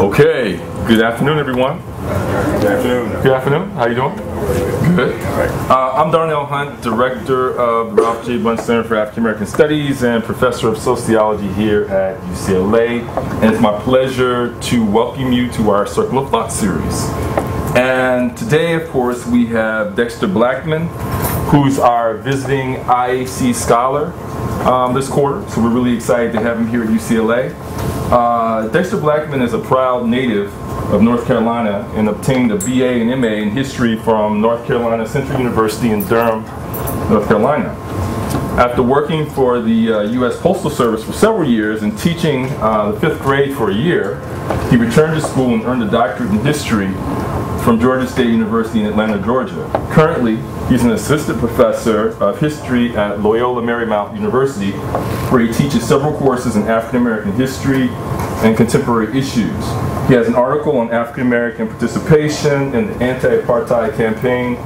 Okay, good afternoon, everyone. Good afternoon. Good afternoon. How you doing? Good. Uh, I'm Darnell Hunt, director of the Ralph J. Bunche Center for African American Studies and professor of sociology here at UCLA. And it's my pleasure to welcome you to our Circle of Thought series. And today, of course, we have Dexter Blackman, who's our visiting IAC scholar um, this quarter. So we're really excited to have him here at UCLA. Uh, Dexter Blackman is a proud native of North Carolina and obtained a BA and MA in history from North Carolina Central University in Durham, North Carolina. After working for the uh, U.S. Postal Service for several years and teaching uh, the fifth grade for a year, he returned to school and earned a doctorate in history from Georgia State University in Atlanta, Georgia. Currently, he's an assistant professor of history at Loyola Marymount University, where he teaches several courses in African American history and contemporary issues. He has an article on African American participation in the anti-apartheid campaign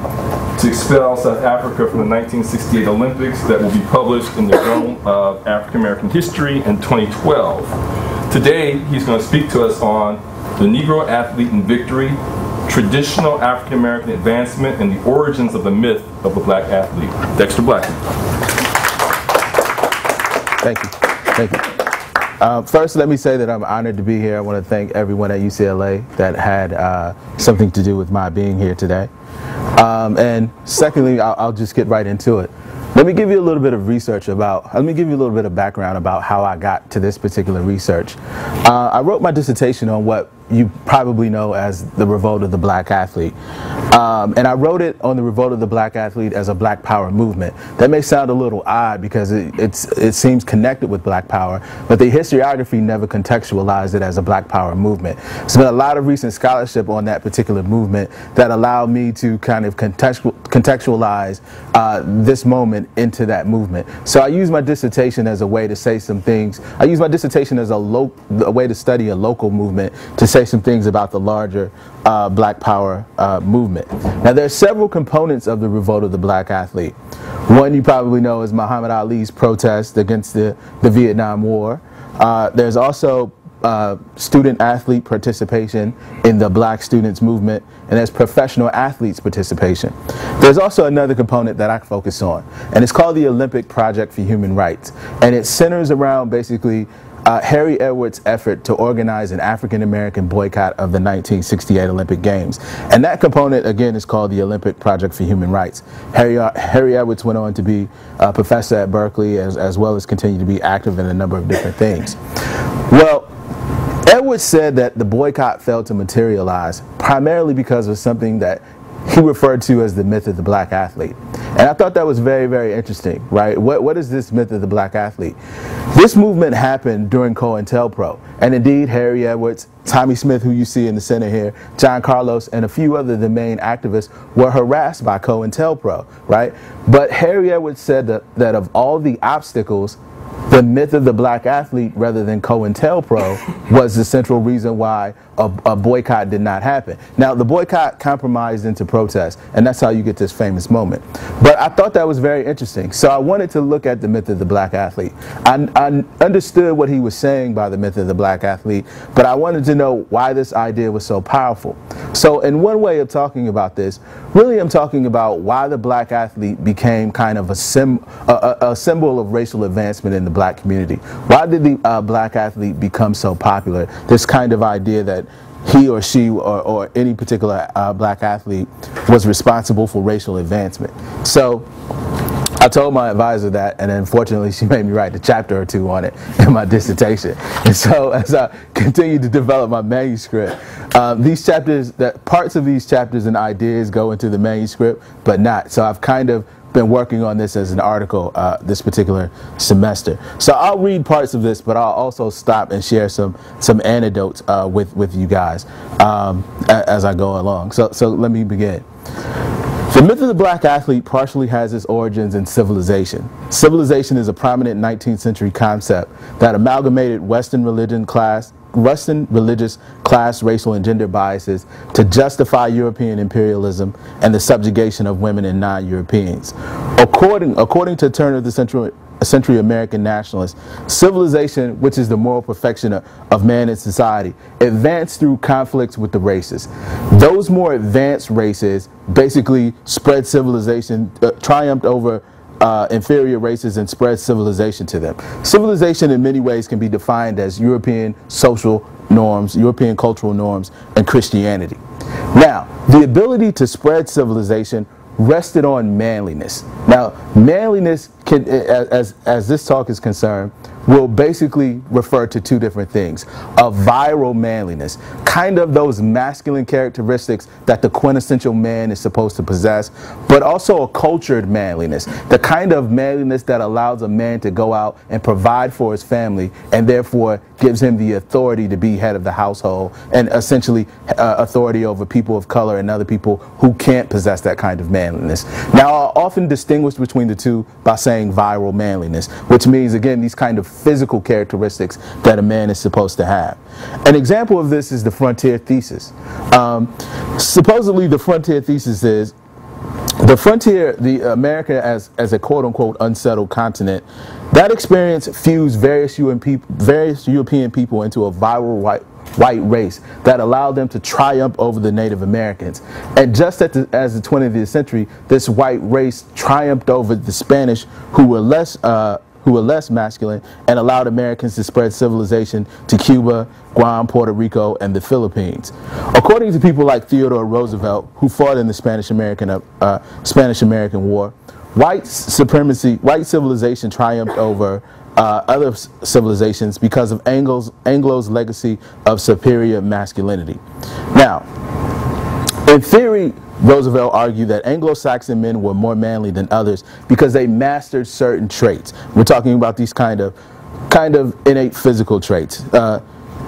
to expel South Africa from the 1968 Olympics that will be published in the Journal of African American History in 2012. Today, he's going to speak to us on the Negro athlete in victory, traditional African American advancement, and the origins of the myth of the black athlete. Dexter Black. Thank you. Thank you. Uh, first, let me say that I'm honored to be here. I want to thank everyone at UCLA that had uh, something to do with my being here today. Um, and secondly, I'll, I'll just get right into it. Let me give you a little bit of research about, let me give you a little bit of background about how I got to this particular research. Uh, I wrote my dissertation on what you probably know as the revolt of the black athlete. Um, and I wrote it on the revolt of the black athlete as a black power movement. That may sound a little odd because it, it seems connected with black power, but the historiography never contextualized it as a black power movement. There's been a lot of recent scholarship on that particular movement that allowed me to kind of contextualize uh, this moment into that movement. So I use my dissertation as a way to say some things. I use my dissertation as a, a way to study a local movement to say some things about the larger uh, black power uh, movement. Now there are several components of the revolt of the black athlete. One you probably know is Muhammad Ali's protest against the, the Vietnam War. Uh, there's also uh, student athlete participation in the black students movement and there's professional athletes participation. There's also another component that I focus on and it's called the Olympic Project for Human Rights and it centers around basically uh, Harry Edwards' effort to organize an African American boycott of the 1968 Olympic Games. And that component, again, is called the Olympic Project for Human Rights. Harry, uh, Harry Edwards went on to be a professor at Berkeley as, as well as continue to be active in a number of different things. Well, Edwards said that the boycott failed to materialize primarily because of something that he referred to as the myth of the black athlete. And I thought that was very, very interesting, right? What, what is this myth of the black athlete? This movement happened during COINTELPRO. And indeed, Harry Edwards, Tommy Smith, who you see in the center here, John Carlos, and a few other the main activists were harassed by COINTELPRO, right? But Harry Edwards said that, that of all the obstacles the myth of the black athlete rather than COINTELPRO was the central reason why a, a, boycott did not happen. Now, the boycott compromised into protest, and that's how you get this famous moment. But I thought that was very interesting, so I wanted to look at the myth of the black athlete. I, I understood what he was saying by the myth of the black athlete, but I wanted to know why this idea was so powerful. So, in one way of talking about this, really I'm talking about why the black athlete became kind of a, sim, a, a, a symbol of racial advancement in the black community. Why did the uh, black athlete become so popular? This kind of idea that he or she or, or any particular uh, black athlete was responsible for racial advancement. So I told my advisor that, and unfortunately, she made me write a chapter or two on it in my dissertation. And so, as I continued to develop my manuscript, um, these chapters, that parts of these chapters and ideas go into the manuscript, but not. So I've kind of been working on this as an article uh, this particular semester. So I'll read parts of this, but I'll also stop and share some some anecdotes uh, with with you guys um, as I go along. So so let me begin. The myth of the black athlete partially has its origins in civilization. Civilization is a prominent 19th century concept that amalgamated Western religion, class, Western religious, class, racial, and gender biases to justify European imperialism and the subjugation of women and non-Europeans. According, according to Turner, the Central century American nationalists, civilization, which is the moral perfection of, of man and society, advanced through conflicts with the races. Those more advanced races basically spread civilization, uh, triumphed over uh, inferior races and spread civilization to them. Civilization in many ways can be defined as European social norms, European cultural norms, and Christianity. Now, the ability to spread civilization rested on manliness. Now, manliness, can, as, as this talk is concerned, will basically refer to two different things. A viral manliness, kind of those masculine characteristics that the quintessential man is supposed to possess, but also a cultured manliness, the kind of manliness that allows a man to go out and provide for his family and therefore gives him the authority to be head of the household and essentially uh, authority over people of color and other people who can't possess that kind of manliness. Now, I often distinguish between the two by saying viral manliness, which means, again, these kind of physical characteristics that a man is supposed to have. An example of this is the frontier thesis. Um, supposedly, the frontier thesis is the frontier, the America as, as a quote unquote unsettled continent, that experience fused various, UN people, various European people into a viral white, white race that allowed them to triumph over the Native Americans. And just the, as the 20th century, this white race triumphed over the Spanish who were less uh, who were less masculine and allowed Americans to spread civilization to Cuba, Guam, Puerto Rico, and the Philippines. According to people like Theodore Roosevelt, who fought in the Spanish-American uh, Spanish-American War, white supremacy, white civilization triumphed over uh, other civilizations because of Anglo's, Anglo's legacy of superior masculinity. Now, in theory, Roosevelt argued that Anglo-Saxon men were more manly than others because they mastered certain traits. We're talking about these kind of, kind of innate physical traits. Uh,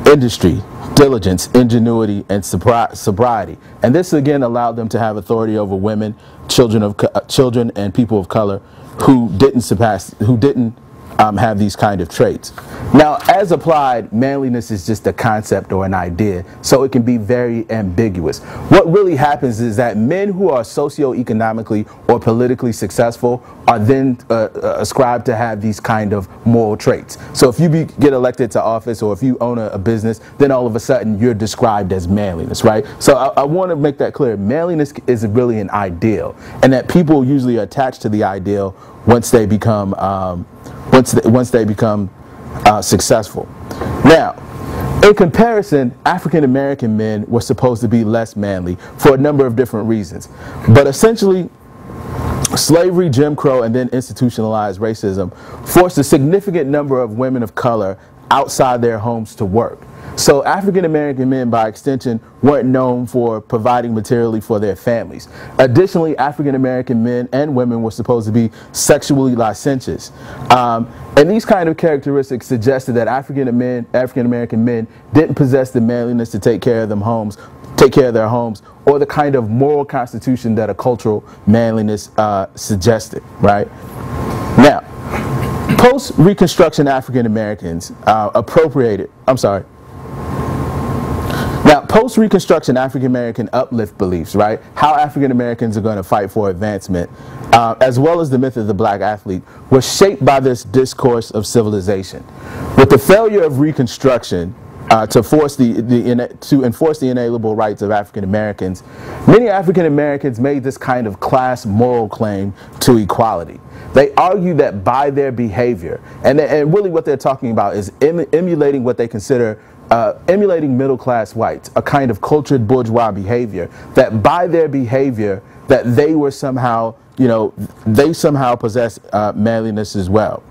industry, diligence, ingenuity, and sobriety. And this again allowed them to have authority over women, children of uh, children, and people of color who didn't surpass, who didn't um, have these kind of traits. Now, as applied, manliness is just a concept or an idea, so it can be very ambiguous. What really happens is that men who are socioeconomically or politically successful are then uh, uh, ascribed to have these kind of moral traits. So if you be, get elected to office or if you own a, a, business, then all of a sudden you're described as manliness, right? So I, I want to make that clear. Manliness is really an ideal, and that people usually attach to the ideal once they become um, once they, once they become uh, successful. Now, in comparison, African American men were supposed to be less manly for a number of different reasons. But essentially, slavery, Jim Crow, and then institutionalized racism forced a significant number of women of color outside their homes to work. So African American men, by extension, weren't known for providing materially for their families. Additionally, African American men and women were supposed to be sexually licentious. Um, and these kind of characteristics suggested that African men, African American men didn't possess the manliness to take care of them homes, take care of their homes, or the kind of moral constitution that a cultural manliness uh, suggested, right? Now, post-Reconstruction African Americans uh, appropriated, I'm sorry, post Reconstruction African American uplift beliefs, right? How African Americans are going to fight for advancement, uh, as well as the myth of the black athlete, was shaped by this discourse of civilization. With the failure of Reconstruction, uh, to force the, the to enforce the inalienable rights of African Americans, many African Americans made this kind of class moral claim to equality. They argue that by their behavior, and, and really what they're talking about is em emulating what they consider uh, emulating middle class whites, a kind of cultured bourgeois behavior, that by their behavior, that they were somehow, you know, they somehow possess uh, manliness as well.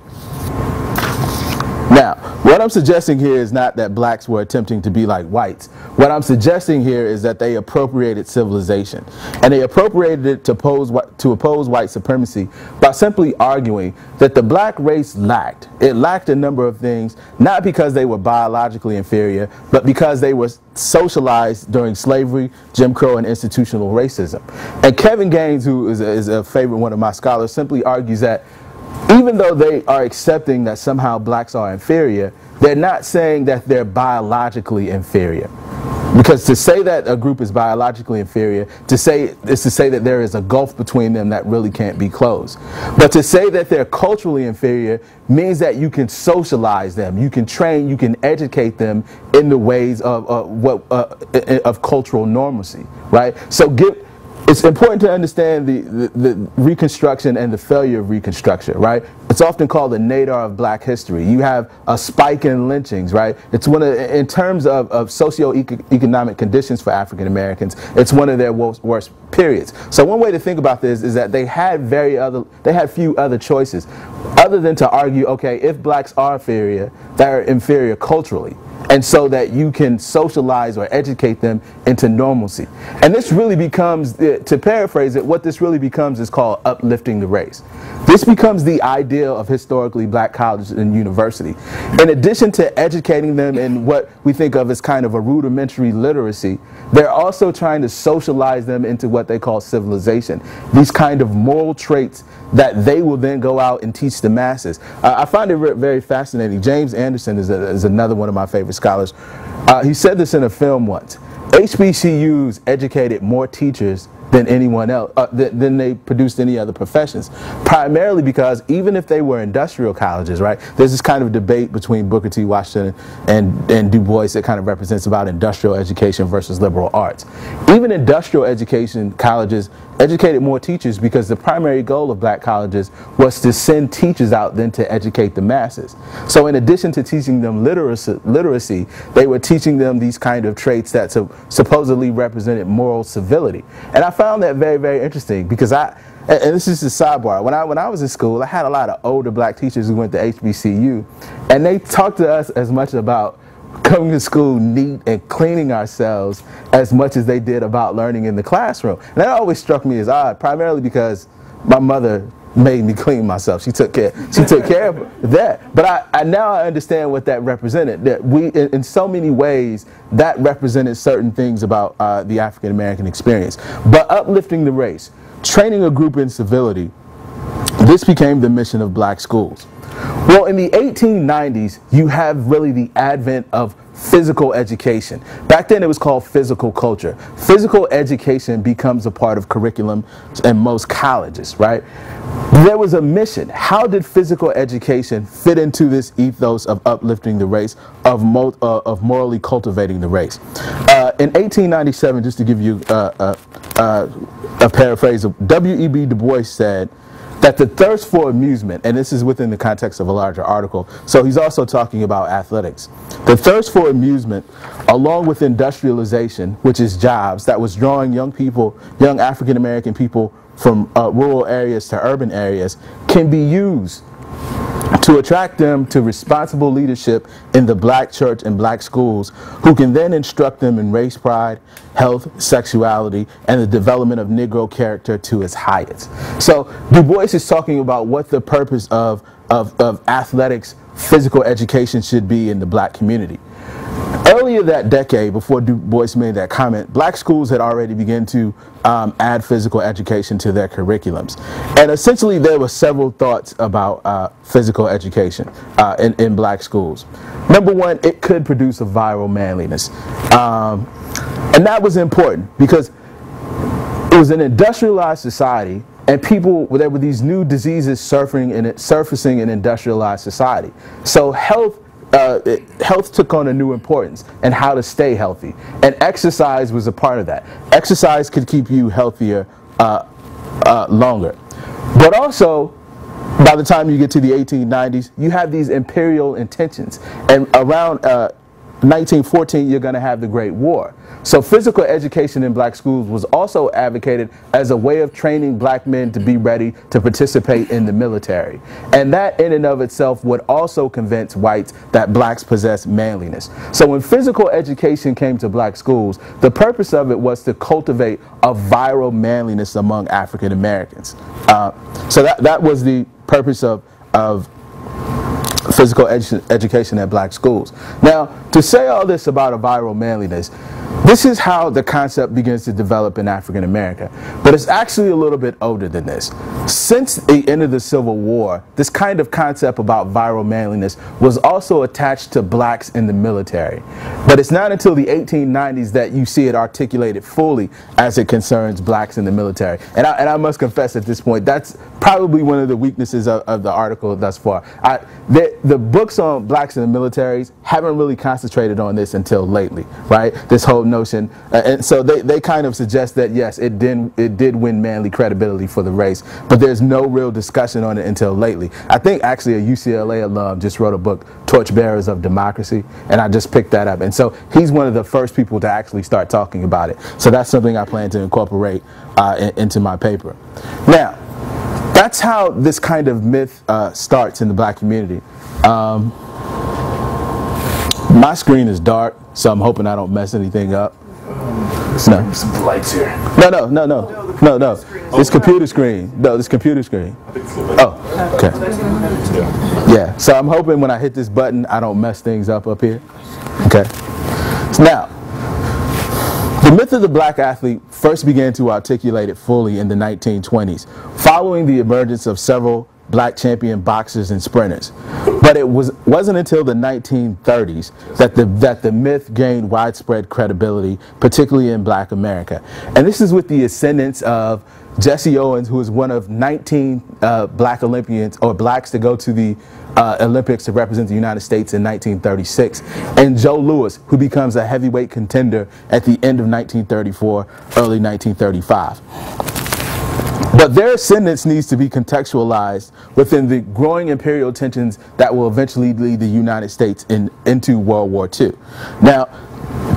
What I'm suggesting here is not that blacks were attempting to be like whites. What I'm suggesting here is that they appropriated civilization. And they appropriated it to, oppose, to oppose white supremacy by simply arguing that the black race lacked. It lacked a number of things, not because they were biologically inferior, but because they were socialized during slavery, Jim Crow, and institutional racism. And Kevin Gaines, who is a, is a favorite one of my scholars, simply argues that even though they are accepting that somehow blacks are inferior, they're not saying that they're biologically inferior. Because to say that a group is biologically inferior, to say is to say that there is a gulf between them that really can't be closed. But to say that they're culturally inferior means that you can socialize them, you can train, you can educate them in the ways of uh, what uh, of cultural normalcy, right? So give it's important to understand the, the, the, Reconstruction and the failure of Reconstruction, right? It's often called the nadir of black history. You have a spike in lynchings, right? It's one of, in terms of, of socio-economic conditions for African Americans, it's one of their worst, worst periods. So one way to think about this is that they had very other, they had few other choices other than to argue, okay, if blacks are inferior, they're inferior culturally and so that you can socialize or educate them into normalcy. And this really becomes, to paraphrase it, what this really becomes is called uplifting the race. This becomes the ideal of historically black colleges and university. In addition to educating them in what we think of as kind of a rudimentary literacy, they're also trying to socialize them into what they call civilization. These kind of moral traits that they will then go out and teach the masses. Uh, I find it very fascinating. James Anderson is, a, is another one of my favorite scholars. Uh, he said this in a film once. HBCUs educated more teachers than anyone else, uh, than they produced any other professions. Primarily because even if they were industrial colleges, right, there's this kind of debate between Booker T. Washington and, and Du Bois that kind of represents about industrial education versus liberal arts. Even industrial education colleges educated more teachers because the primary goal of black colleges was to send teachers out than to educate the masses. So in addition to teaching them literacy, literacy they were teaching them these kind of traits that so, supposedly represented moral civility. And I found that very, very interesting because I, and this is a sidebar. When I when I was in school, I had a lot of older black teachers who went to HBCU, and they talked to us as much about coming to school neat and cleaning ourselves as much as they did about learning in the classroom. And that always struck me as odd, primarily because my mother made me clean myself. She took care. She took care of that. But I, I, now I understand what that represented. That we, in, in so many ways, that represented certain things about uh, the African American experience. But uplifting the race, training a group in civility, this became the mission of black schools. Well, in the 1890s, you have really the advent of physical education. Back then it was called physical culture. Physical education becomes a part of curriculum in most colleges, right? There was a mission. How did physical education fit into this ethos of uplifting the race, of, mo uh, of morally cultivating the race? Uh, in 1897, just to give you uh, uh, uh a paraphrase of W.E.B. Du Bois said, that the thirst for amusement, and this is within the context of a larger article, so he's also talking about athletics. The thirst for amusement, along with industrialization, which is jobs, that was drawing young people, young African American people from uh, rural areas to urban areas, can be used to attract them to responsible leadership in the black church and black schools who can then instruct them in race pride, health, sexuality, and the development of Negro character to its highest. So Du Bois is talking about what the purpose of, of, of athletics, physical education should be in the black community. Earlier that decade, before Du Bois made that comment, black schools had already begun to um, add physical education to their curriculums. And essentially, there were several thoughts about uh, physical education uh, in, in black schools. Number one, it could produce a viral manliness. Um, and that was important because it was an industrialized society and people there were these new diseases surfing surfacing in industrialized society so health uh, health took on a new importance and how to stay healthy. And exercise was a part of that. Exercise could keep you healthier uh, uh, longer. But also, by the time you get to the 1890s, you have these imperial intentions. And around uh, 1914, you're going to have the Great War. So physical education in black schools was also advocated as a way of training black men to be ready to participate in the military. And that in and of itself would also convince whites that blacks possess manliness. So when physical education came to black schools, the purpose of it was to cultivate a viral manliness among African Americans. Uh, so that, that was the purpose of, of physical edu education at black schools. Now, to say all this about a viral manliness, This is how the concept begins to develop in African America. But it's actually a little bit older than this. Since the end of the Civil War, this kind of concept about viral manliness was also attached to blacks in the military. But it's not until the 1890s that you see it articulated fully as it concerns blacks in the military. And I, and I must confess at this point, that's probably one of the weaknesses of, of the article thus far. I, the, the books on blacks in the militaries haven't really concentrated on this until lately, right? This whole notion, uh, and so they, they kind of suggest that yes, it did it did win manly credibility for the race, but there's no real discussion on it until lately. I think actually a UCLA alum just wrote a book, Torchbearers of Democracy, and I just picked that up, and so he's one of the first people to actually start talking about it. So that's something I plan to incorporate uh, in, into my paper. Now that's how this kind of myth uh, starts in the black community. Um, my screen is dark, so I'm hoping I don't mess anything up. No. Some lights here. No, no, no, no, no, no. This computer screen. No, this computer screen. Oh, okay. Yeah, so I'm hoping when I hit this button, I don't mess things up up here. Okay. Now, the myth of the black athlete first began to articulate it fully in the 1920s, following the emergence of several black champion boxers and sprinters. But it was, wasn't until the 1930s that the, that the myth gained widespread credibility, particularly in black America. And this is with the ascendance of Jesse Owens, who is one of 19 uh, black Olympians or blacks to go to the uh, Olympics to represent the United States in 1936, and Joe Louis, who becomes a heavyweight contender at the end of 1934, early 1935. But their ascendance needs to be contextualized within the growing imperial tensions that will eventually lead the United States in, into World War II. Now,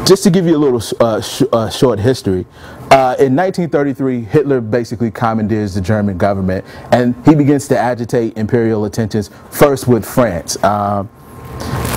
just to give you a little uh, sh uh, short history, uh, in 1933, Hitler basically commandeers the German government and he begins to agitate imperial attentions first with France. Um,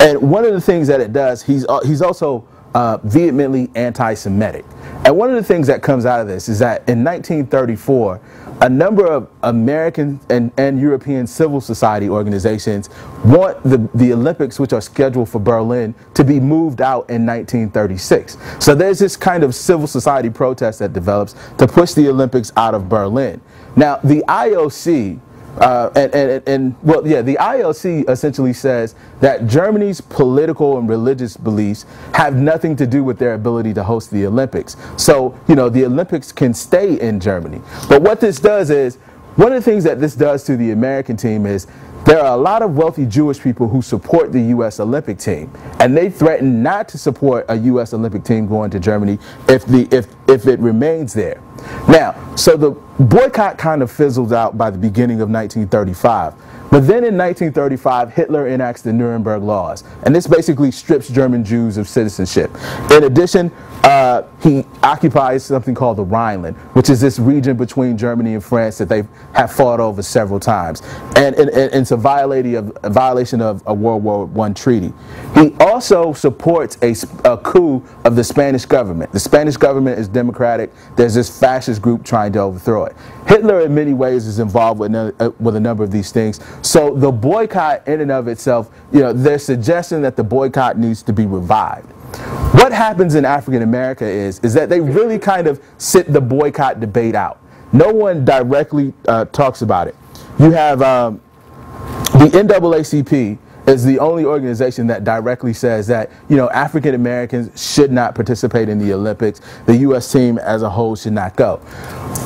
and one of the things that it does, he's, uh, he's also uh, vehemently anti-Semitic. And one of the things that comes out of this is that in 1934, a number of American and, and European civil society organizations want the, the Olympics, which are scheduled for Berlin, to be moved out in 1936. So there's this kind of civil society protest that develops to push the Olympics out of Berlin. Now, the IOC uh, and, and, and, well, yeah, the ILC essentially says that Germany's political and religious beliefs have nothing to do with their ability to host the Olympics. So, you know, the Olympics can stay in Germany. But what this does is, one of the things that this does to the American team is there are a lot of wealthy Jewish people who support the U.S. Olympic team, and they threaten not to support a U.S. Olympic team going to Germany if, the, if, if it remains there. Now, so the boycott kind of fizzled out by the beginning of 1935. But then in 1935, Hitler enacts the Nuremberg Laws, and this basically strips German Jews of citizenship. In addition, uh, he occupies something called the Rhineland, which is this region between Germany and France that they have fought over several times. And, and, and it's a, of, a violation of a World War I treaty. He also supports a, a coup of the Spanish government. The Spanish government is democratic. There's this fascist group trying to overthrow it. Hitler, in many ways, is involved with, uh, with a number of these things. So the boycott, in and of itself, you know, they're suggesting that the boycott needs to be revived. What happens in African America is, is that they really kind of sit the boycott debate out. No one directly uh, talks about it. You have um, the NAACP is the only organization that directly says that you know African Americans should not participate in the Olympics. The U.S. team as a whole should not go.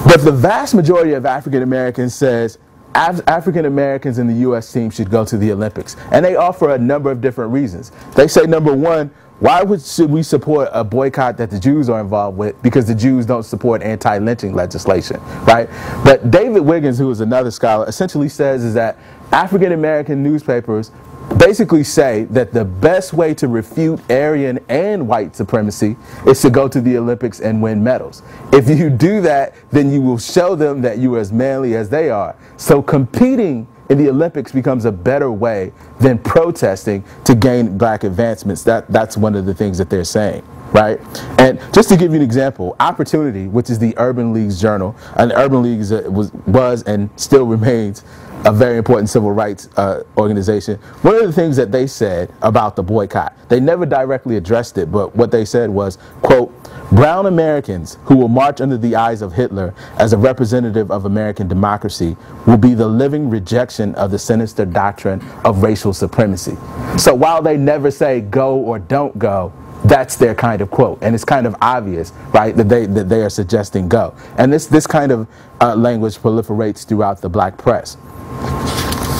But the vast majority of African Americans says Af African Americans in the U.S. team should go to the Olympics, and they offer a number of different reasons. They say number one, why would, should we support a boycott that the Jews are involved with? Because the Jews don't support anti-lynching legislation, right? But David Wiggins, who is another scholar, essentially says is that African American newspapers basically say that the best way to refute Aryan and white supremacy is to go to the Olympics and win medals. If you do that, then you will show them that you are as manly as they are. So competing in the Olympics becomes a better way than protesting to gain black advancements. That, that's one of the things that they're saying right? And just to give you an example, Opportunity, which is the Urban League's journal, and Urban League was, was and still remains a very important civil rights uh, organization. One of the things that they said about the boycott, they never directly addressed it, but what they said was, quote, brown Americans who will march under the eyes of Hitler as a representative of American democracy will be the living rejection of the sinister doctrine of racial supremacy. So while they never say go or don't go, that's their kind of quote. And it's kind of obvious, right, that they, that they are suggesting go. And this, this kind of uh, language proliferates throughout the black press.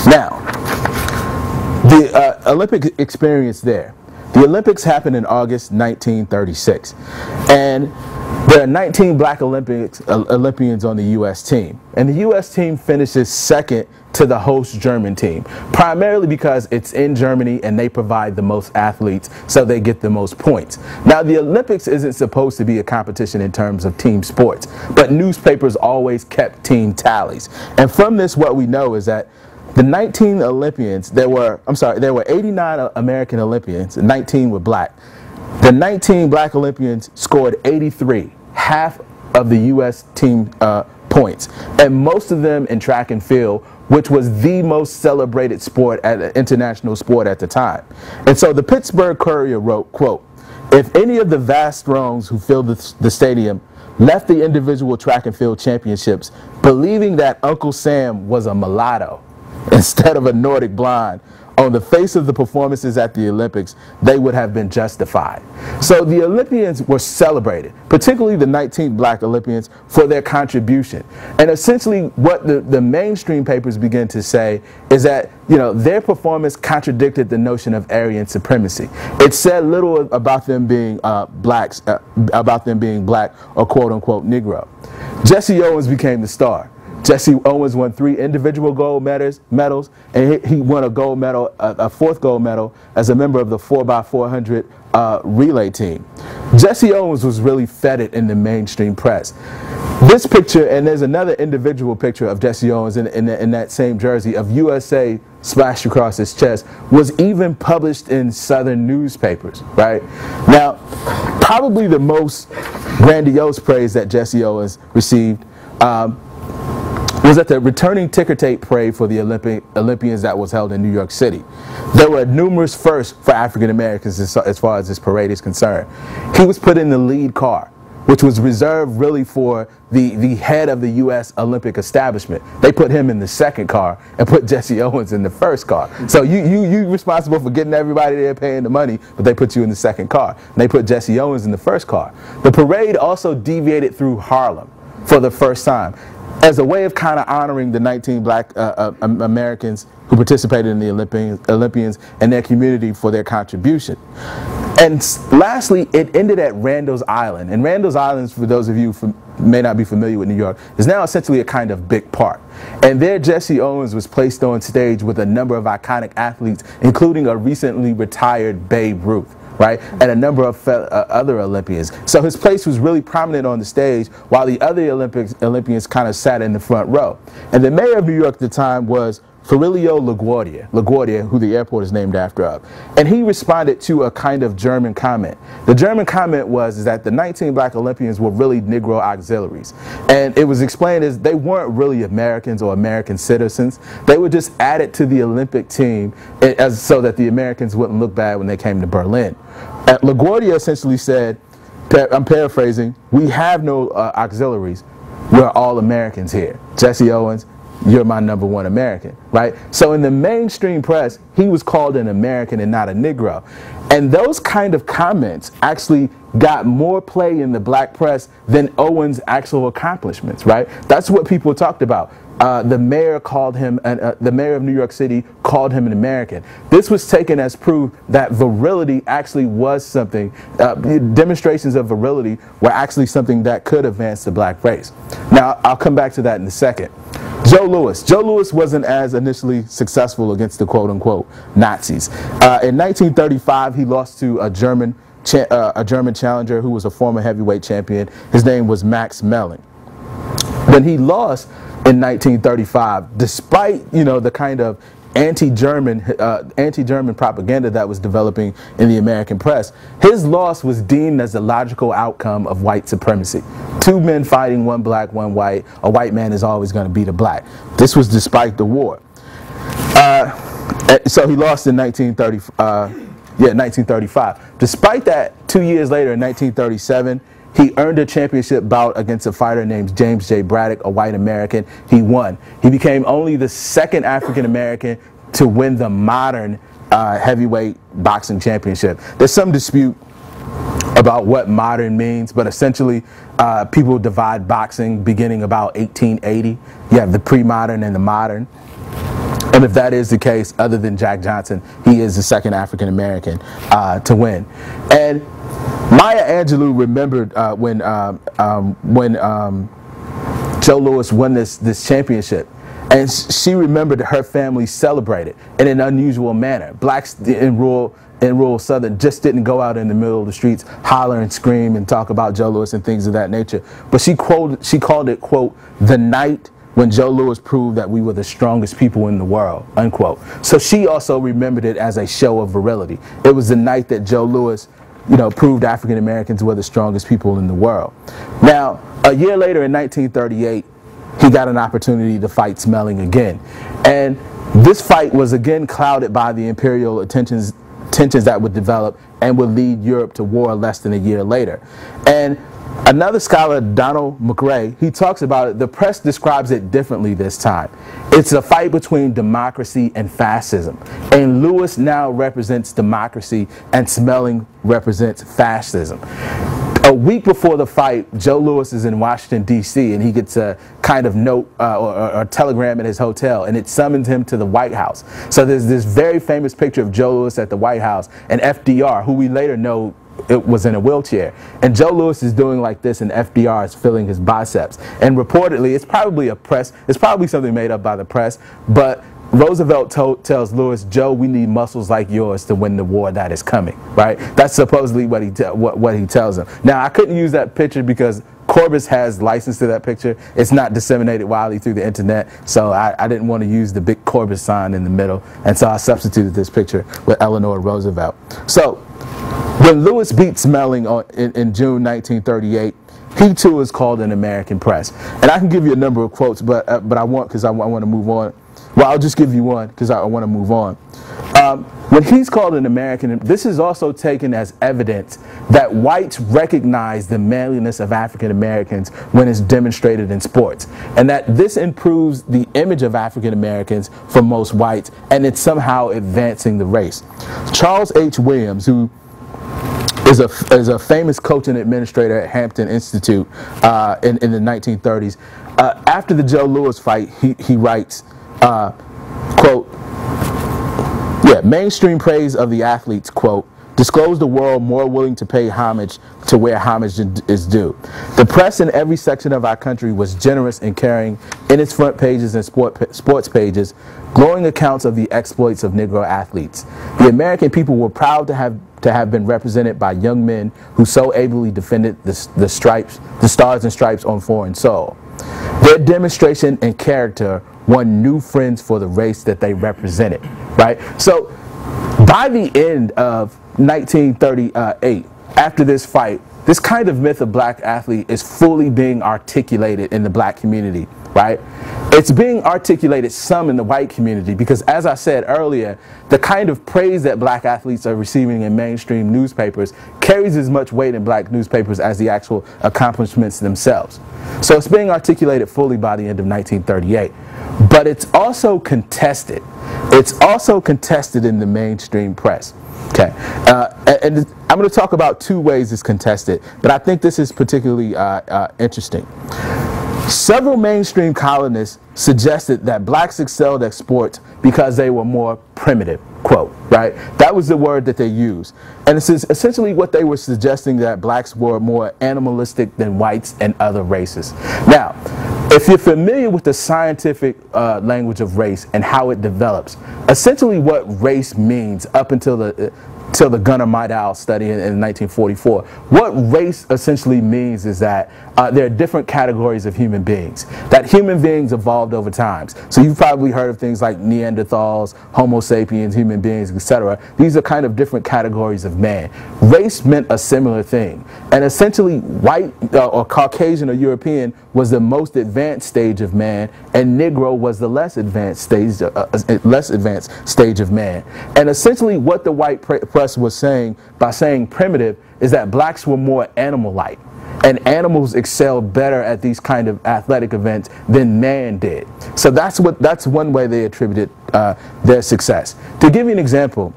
Now, the uh, Olympic experience there. The Olympics happened in August 1936. And there are 19 black Olympics, uh, Olympians on the U.S. team. And the U.S. team finishes second to the host German team, primarily because it's in Germany and they provide the most athletes, so they get the most points. Now, the Olympics isn't supposed to be a competition in terms of team sports, but newspapers always kept team tallies. And from this, what we know is that the 19 Olympians, there were, I'm sorry, there were 89 American Olympians, 19 were black. The 19 black Olympians scored 83, half of the U.S. team uh, points, and most of them in track and field which was the most celebrated sport at an international sport at the time. And so the Pittsburgh Courier wrote, quote, if any of the vast throngs who filled the, the stadium left the individual track and field championships believing that Uncle Sam was a mulatto instead of a Nordic blonde, on the face of the performances at the Olympics, they would have been justified. So the Olympians were celebrated, particularly the 19th black Olympians, for their contribution. And essentially what the, the mainstream papers begin to say is that, you know, their performance contradicted the notion of Aryan supremacy. It said little about them being uh, blacks, uh, about them being black or quote unquote Negro. Jesse Owens became the star. Jesse Owens won three individual gold medals, medals and he, he won a gold medal, a, a, fourth gold medal as a member of the 4x400 uh, relay team. Jesse Owens was really feted in the mainstream press. This picture, and there's another individual picture of Jesse Owens in, in, in that same jersey of USA splashed across his chest, was even published in Southern newspapers, right? Now, probably the most grandiose praise that Jesse Owens received um, was at the returning ticker tape parade for the Olympic, Olympians that was held in New York City. There were numerous firsts for African Americans as, as far as this parade is concerned. He was put in the lead car, which was reserved really for the, the head of the U.S. Olympic establishment. They put him in the second car and put Jesse Owens in the first car. So you, you, you responsible for getting everybody there paying the money, but they put you in the second car. And they put Jesse Owens in the first car. The parade also deviated through Harlem for the first time as a way of kind of honoring the 19 black uh, uh, Americans who participated in the Olympians, Olympians and their community for their contribution. And lastly, it ended at Randall's Island. And Randall's Island, for those of you who may not be familiar with New York, is now essentially a kind of big park. And there, Jesse Owens was placed on stage with a number of iconic athletes, including a recently retired Babe Ruth right, and a number of uh, other Olympians. So his place was really prominent on the stage while the other Olympics, Olympians kind of sat in the front row. And the mayor of New York at the time was Fiorello LaGuardia, LaGuardia, who the airport is named after And he responded to a kind of German comment. The German comment was that the 19 black Olympians were really Negro auxiliaries. And it was explained as they weren't really Americans or American citizens. They were just added to the Olympic team as, so that the Americans wouldn't look bad when they came to Berlin. Uh, LaGuardia essentially said, I'm paraphrasing, we have no uh, auxiliaries. We're all Americans here. Jesse Owens, you're my number one American, right? So in the mainstream press, he was called an American and not a Negro. And those kind of comments actually got more play in the black press than Owens' actual accomplishments, right? That's what people talked about. Uh, the mayor called him, uh, uh, the mayor of New York City called him an American. This was taken as proof that virility actually was something, uh, demonstrations of virility were actually something that could advance the black race. Now, I'll come back to that in a second. Joe Louis. Joe Louis wasn't as initially successful against the quote unquote Nazis. Uh, in 1935, he lost to a German, uh, a German challenger who was a former heavyweight champion. His name was Max Schmeling. When he lost in 1935, despite you know the kind of anti-German uh, anti-German propaganda that was developing in the American press. His loss was deemed as the logical outcome of white supremacy. Two men fighting, one black, one white. A white man is always going to beat a black. This was despite the war. Uh, eh, so he lost in 1930. Uh, yeah, 1935. Despite that, two years later in 1937, he earned a championship bout against a fighter named James J. Braddock, a white American. He won. He became only the second African American to win the modern uh, heavyweight boxing championship. There's some dispute about what modern means, but essentially uh, people divide boxing beginning about 1880. You have the pre-modern and the modern. And if that is the case, other than Jack Johnson, he is the second African American uh, to win. And Maya Angelou remembered uh, when um, um, when um, Joe Louis won this this championship, and she remembered her family celebrated in an unusual manner. Blacks in rural in rural Southern just didn't go out in the middle of the streets, holler and scream and talk about Joe Louis and things of that nature. But she quoted, she called it, quote, the night when Joe Louis proved that we were the strongest people in the world, unquote. So she also remembered it as a show of virility. It was the night that Joe Louis, you know, proved African Americans were the strongest people in the world. Now, a year later in 1938, he got an opportunity to fight Schmeling again. And this fight was again clouded by the imperial attentions tensions that would develop and would lead Europe to war less than a year later. And another scholar, Donald McRae, he talks about it. The press describes it differently this time. It's a fight between democracy and fascism. And Louis now represents democracy and Schmeling represents fascism a week before the fight, Joe Louis is in Washington, D.C., and he gets a kind of note uh, or, or, telegram at his hotel, and it summons him to the White House. So there's this very famous picture of Joe Louis at the White House, and FDR, who we later know it was in a wheelchair. And Joe Louis is doing like this and FDR is filling his biceps. And reportedly, it's probably a press, it's probably something made up by the press, but Roosevelt told, tells Louis, Joe, we need muscles like yours to win the war that is coming, right? That's supposedly what he, what, what he tells him. Now, I couldn't use that picture because Corbis has license to that picture. It's not disseminated widely through the internet, so I, I, didn't want to use the big Corbis sign in the middle, and so I substituted this picture with Eleanor Roosevelt. So, when Louis beat Schmeling on, in, in June 1938, he too is called an American press. And I can give you a number of quotes, but, uh, but I want, because I, I want to move on well, I'll just give you one because I, want to move on. Um, when he's called an American, this is also taken as evidence that whites recognize the manliness of African Americans when it's demonstrated in sports, and that this improves the image of African Americans for most whites, and it's somehow advancing the race. Charles H. Williams, who is a, is a famous coach and administrator at Hampton Institute uh, in, in the 1930s, uh, after the Joe Louis fight, he, he writes, uh, quote, yeah, mainstream praise of the athletes, quote, disclose the world more willing to pay homage to where homage is due. The press in every section of our country was generous in carrying in its front pages and sport, sports pages glowing accounts of the exploits of Negro athletes. The American people were proud to have to have been represented by young men who so ably defended the, the stripes, the stars and stripes on foreign soil. Their demonstration and character won new friends for the race that they represented, right? So by the end of 1938, after this fight, this kind of myth of black athlete is fully being articulated in the black community, right? It's being articulated some in the white community because as I said earlier, the kind of praise that black athletes are receiving in mainstream newspapers carries as much weight in black newspapers as the actual accomplishments themselves. So it's being articulated fully by the end of 1938. But it's also contested. It's also contested in the mainstream press. Okay, uh, and, I'm going to talk about two ways it's contested, but I think this is particularly uh, uh, interesting. Several mainstream columnists suggested that blacks excelled at sports because they were more primitive, quote, right? That was the word that they used. And it's essentially what they were suggesting that blacks were more animalistic than whites and other races. Now, if you're familiar with the scientific uh, language of race and how it develops, essentially what race means up until the till the Gunnar Myrdal study in, in 1944. What race essentially means is that uh, there are different categories of human beings, that human beings evolved over time. So you've probably heard of things like Neanderthals, Homo sapiens, human beings, etc. These are kind of different categories of man. Race meant a similar thing. And essentially white uh, or Caucasian or European was the most advanced stage of man and Negro was the less advanced stage, uh, uh less advanced stage of man. And essentially what the white press was saying by saying primitive is that blacks were more animal-like. and animals excelled better at these kind of athletic events than man did. So that's what that's one way they attributed uh, their success. To give you an example,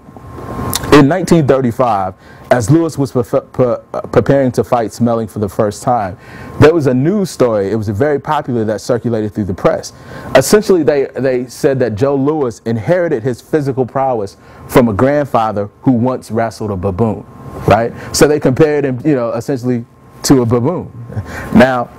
in 1935, as Louis was pre pre uh, preparing to fight Schmeling for the first time, there was a news story, it was very popular that circulated through the press. Essentially, they, they said that Joe Louis inherited his physical prowess from a grandfather who once wrestled a baboon, right? So they compared him, you know, essentially to a baboon. Now,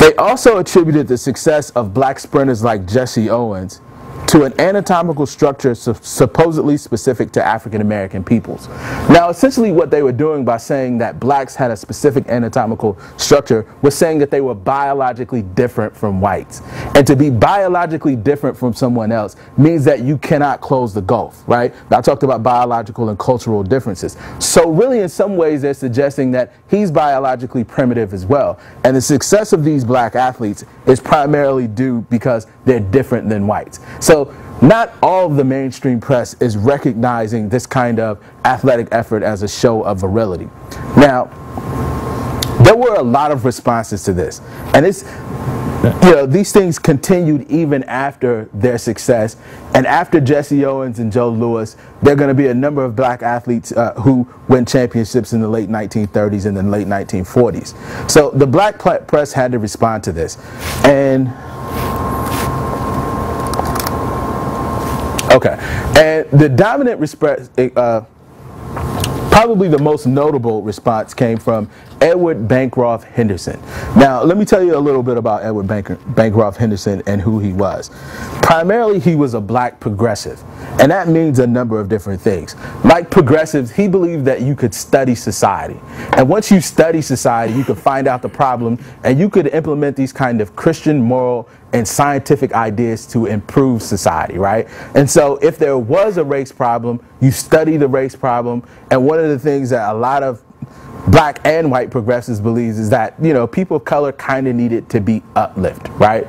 they also attributed the success of black sprinters like Jesse Owens to an anatomical structure su supposedly specific to African American peoples. Now, essentially what they were doing by saying that blacks had a specific anatomical structure was saying that they were biologically different from whites. And to be biologically different from someone else means that you cannot close the gulf, right? I talked about biological and cultural differences. So really in some ways they're suggesting that he's biologically primitive as well. And the success of these black athletes is primarily due because they're different than whites. So not all of the mainstream press is recognizing this kind of athletic effort as a show of virility. Now, there were a lot of responses to this. And it's, you know, these things continued even after their success. And after Jesse Owens and Joe Louis, there are going to be a number of black athletes uh, who win championships in the late 1930s and the late 1940s. So the black press had to respond to this. And Okay, and the dominant response, uh, probably the most notable response came from Edward Bancroft Henderson. Now, let me tell you a little bit about Edward Bancroft Henderson and who he was. Primarily, he was a black progressive, and that means a number of different things. Like progressives, he believed that you could study society. And once you study society, you could find out the problem, and you could implement these kind of Christian, moral, and scientific ideas to improve society, right? And so if there was a race problem, you study the race problem. And one of the things that a lot of black and white progressives believes is that, you know, people of color kind of needed to be uplifted, right?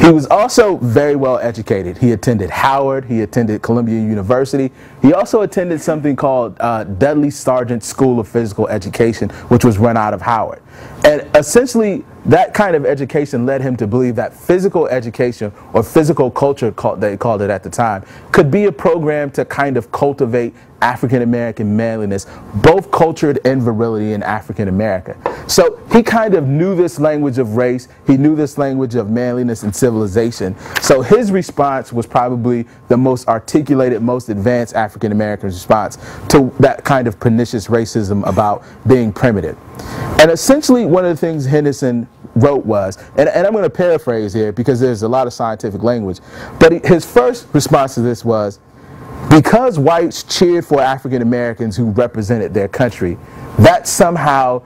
He was also very well educated. He attended Howard, he attended Columbia University. He also attended something called uh, Dudley Sargent School of Physical Education, which was run out of Howard. And essentially, that kind of education led him to believe that physical education or physical culture, they called it at the time, could be a program to kind of cultivate African American manliness, both cultured and virility in African America. So he kind of knew this language of race, he knew this language of manliness and civilization. So his response was probably the most articulated, most advanced African American response to that kind of pernicious racism about being primitive. And essentially, one of the things Henderson wrote was, and, and I'm going to paraphrase here because there's a lot of scientific language, but his first response to this was, because whites cheered for African Americans who represented their country, that somehow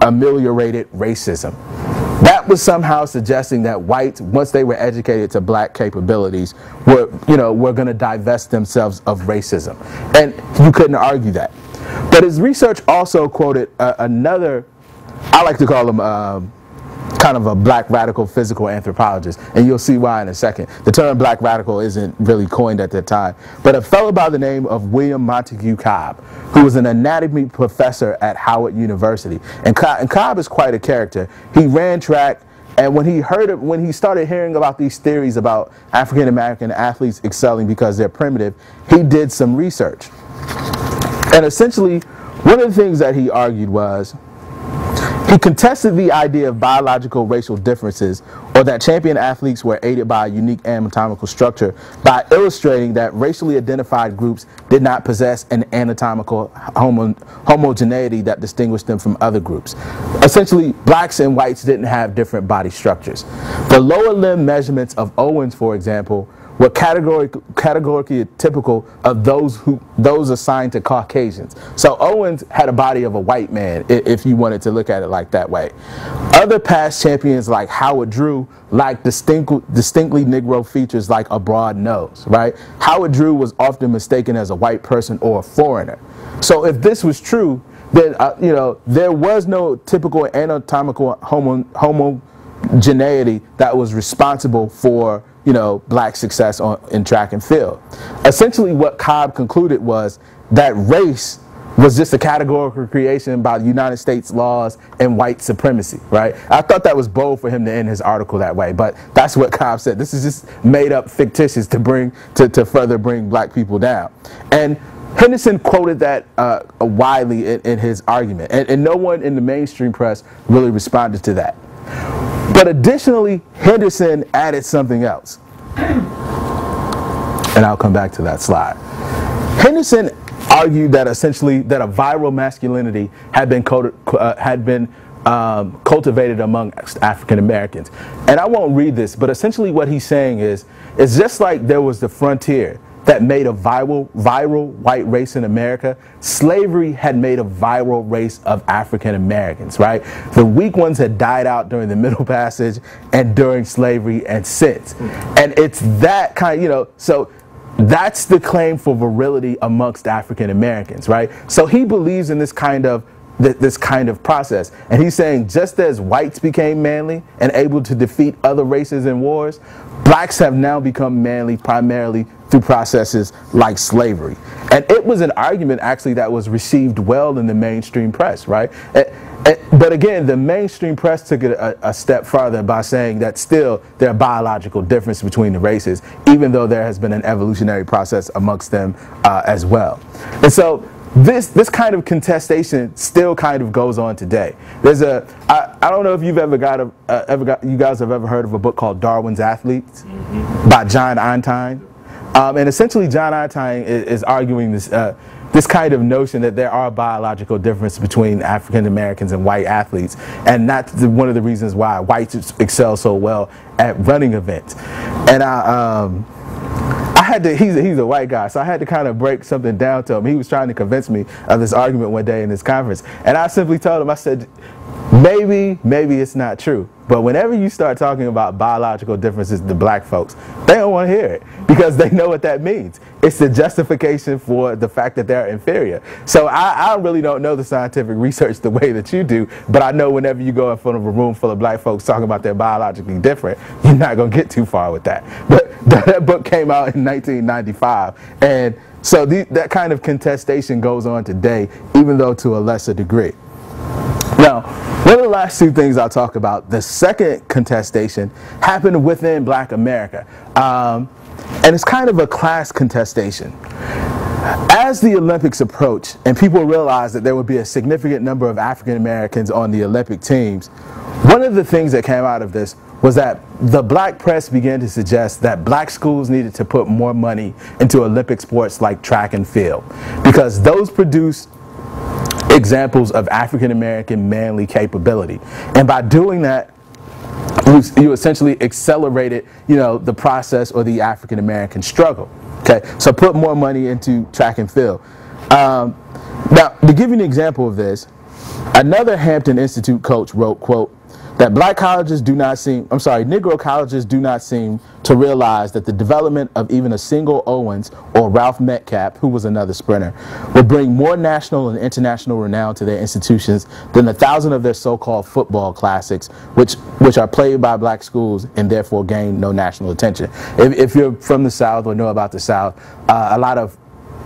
ameliorated racism. That was somehow suggesting that whites, once they were educated to black capabilities, were, you know, were going to divest themselves of racism. And you couldn't argue that. But his research also quoted uh, another, I like to call him um, kind of a black radical physical anthropologist, and you'll see why in a second. The term black radical isn't really coined at that time, but a fellow by the name of William Montague Cobb, who was an anatomy professor at Howard University. And Cobb, and Cobb is quite a character. He ran track, and when he heard when he started hearing about these theories about African American athletes excelling because they're primitive, he did some research. And essentially, one of the things that he argued was he contested the idea of biological racial differences or that champion athletes were aided by a unique anatomical structure by illustrating that racially identified groups did not possess an anatomical homo homogeneity that distinguished them from other groups. Essentially, blacks and whites didn't have different body structures. The lower limb measurements of Owens, for example, were categorically, categorically typical of those who those assigned to Caucasians. So Owens had a body of a white man, if you wanted to look at it like that way. Other past champions like Howard Drew lacked distinct, distinctly Negro features like a broad nose, right? Howard Drew was often mistaken as a white person or a foreigner. So if this was true, then uh, you know there was no typical anatomical homo, homogeneity that was responsible for you know, black success on, in track and field. Essentially what Cobb concluded was that race was just a categorical creation by the United States laws and white supremacy, right? I thought that was bold for him to end his article that way, but that's what Cobb said. This is just made up fictitious to bring to, to further bring black people down. And Henderson quoted that uh, widely in, in, his argument, and, and no one in the mainstream press really responded to that. But additionally, Henderson added something else. And I'll come back to that slide. Henderson argued that essentially that a viral masculinity had been, uh, had been um, cultivated among African Americans. And I won't read this, but essentially what he's saying is, it's just like there was the frontier that made a viral, viral white race in America, slavery had made a viral race of African Americans, right? The weak ones had died out during the Middle Passage and during slavery and since. And it's that kind, you know, so that's the claim for virility amongst African Americans, right? So he believes in this kind of this kind of process. And he's saying just as whites became manly and able to defeat other races in wars, blacks have now become manly primarily through processes like slavery. And it was an argument actually that was received well in the mainstream press, right? But again, the mainstream press took it a, a, step farther by saying that still there are biological differences between the races, even though there has been an evolutionary process amongst them uh, as well. And so this this kind of contestation still kind of goes on today. There's a I, I don't know if you've ever got a uh, ever got you guys have ever heard of a book called Darwin's Athletes mm-hmm. by Jon Entine. Um, and essentially, Jon Entine is, is arguing this, uh, this kind of notion that there are biological differences between African Americans and white athletes. And that's one of the reasons why whites excel so well at running events. And I, um, I had to, he's a, he's a white guy, so I had to kind of break something down to him. He was trying to convince me of this argument one day in this conference. And I simply told him, I said, maybe, maybe it's not true. But whenever you start talking about biological differences to black folks, they don't want to hear it because they know what that means. It's the justification for the fact that they're inferior. So I, I really don't know the scientific research the way that you do, but I know whenever you go in front of a room full of black folks talking about they're biologically different, you're not going to get too far with that. But that book came out in 1995. And so the, that kind of contestation goes on today, even though to a lesser degree. Now, one of the last two things I'll talk about, the second contestation happened within black America. Um, and it's kind of a class contestation. As the Olympics approached and people realized that there would be a significant number of African Americans on the Olympic teams, one of the things that came out of this was that the black press began to suggest that black schools needed to put more money into Olympic sports like track and field because those produce examples of African American manly capability. And by doing that, you, you essentially accelerated, you know, the process or the African American struggle. Okay, so put more money into track and field. Um, now, to give you an example of this, another Hampton Institute coach wrote, quote, that black colleges do not seem, I'm sorry, Negro colleges do not seem to realize that the development of even a single Owens or Ralph Metcalfe, who was another sprinter, would bring more national and international renown to their institutions than a thousand of their so-called football classics, which, which are played by black schools and therefore gain no national attention. If, if you're from the South or know about the South, uh, a lot of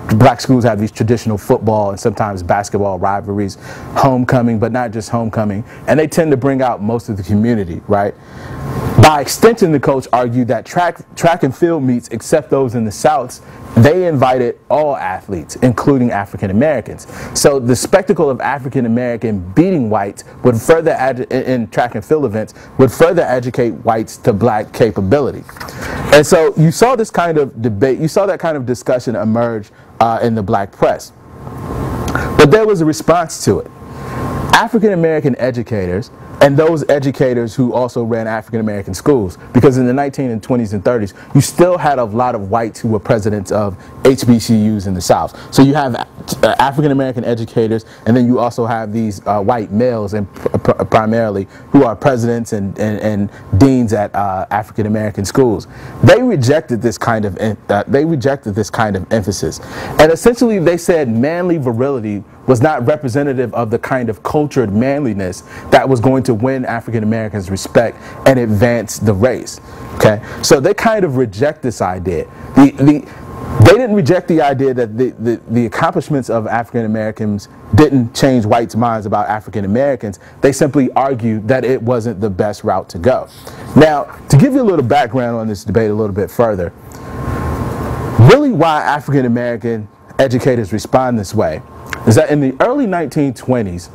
black schools have these traditional football and sometimes basketball rivalries, homecoming, but not just homecoming, and they tend to bring out most of the community, right? By extension, the coach argued that track, track and field meets, except those in the Souths, they invited all athletes, including African Americans. So the spectacle of African American beating whites would further, in track and field events, would further educate whites to black capability. And so you saw this kind of debate, you saw that kind of discussion emerge uh, in the black press. But there was a response to it. African American educators and those educators who also ran African American schools. Because in the 1920s and 20s and 30s, you still had a lot of whites who were presidents of HBCUs in the South. So you have uh, African American educators, and then you also have these uh, white males, and pr primarily who are presidents and, and, and deans at uh, African American schools. They rejected this kind of uh, they rejected this kind of emphasis, and essentially they said manly virility was not representative of the kind of cultured manliness that was going to win African Americans respect and advance the race. Okay, so they kind of reject this idea. The, the, They didn't reject the idea that the, the, the accomplishments of African Americans didn't change whites' minds about African Americans. They simply argued that it wasn't the best route to go. Now, to give you a little background on this debate a little bit further, really why African American educators respond this way is that in the early 1920s,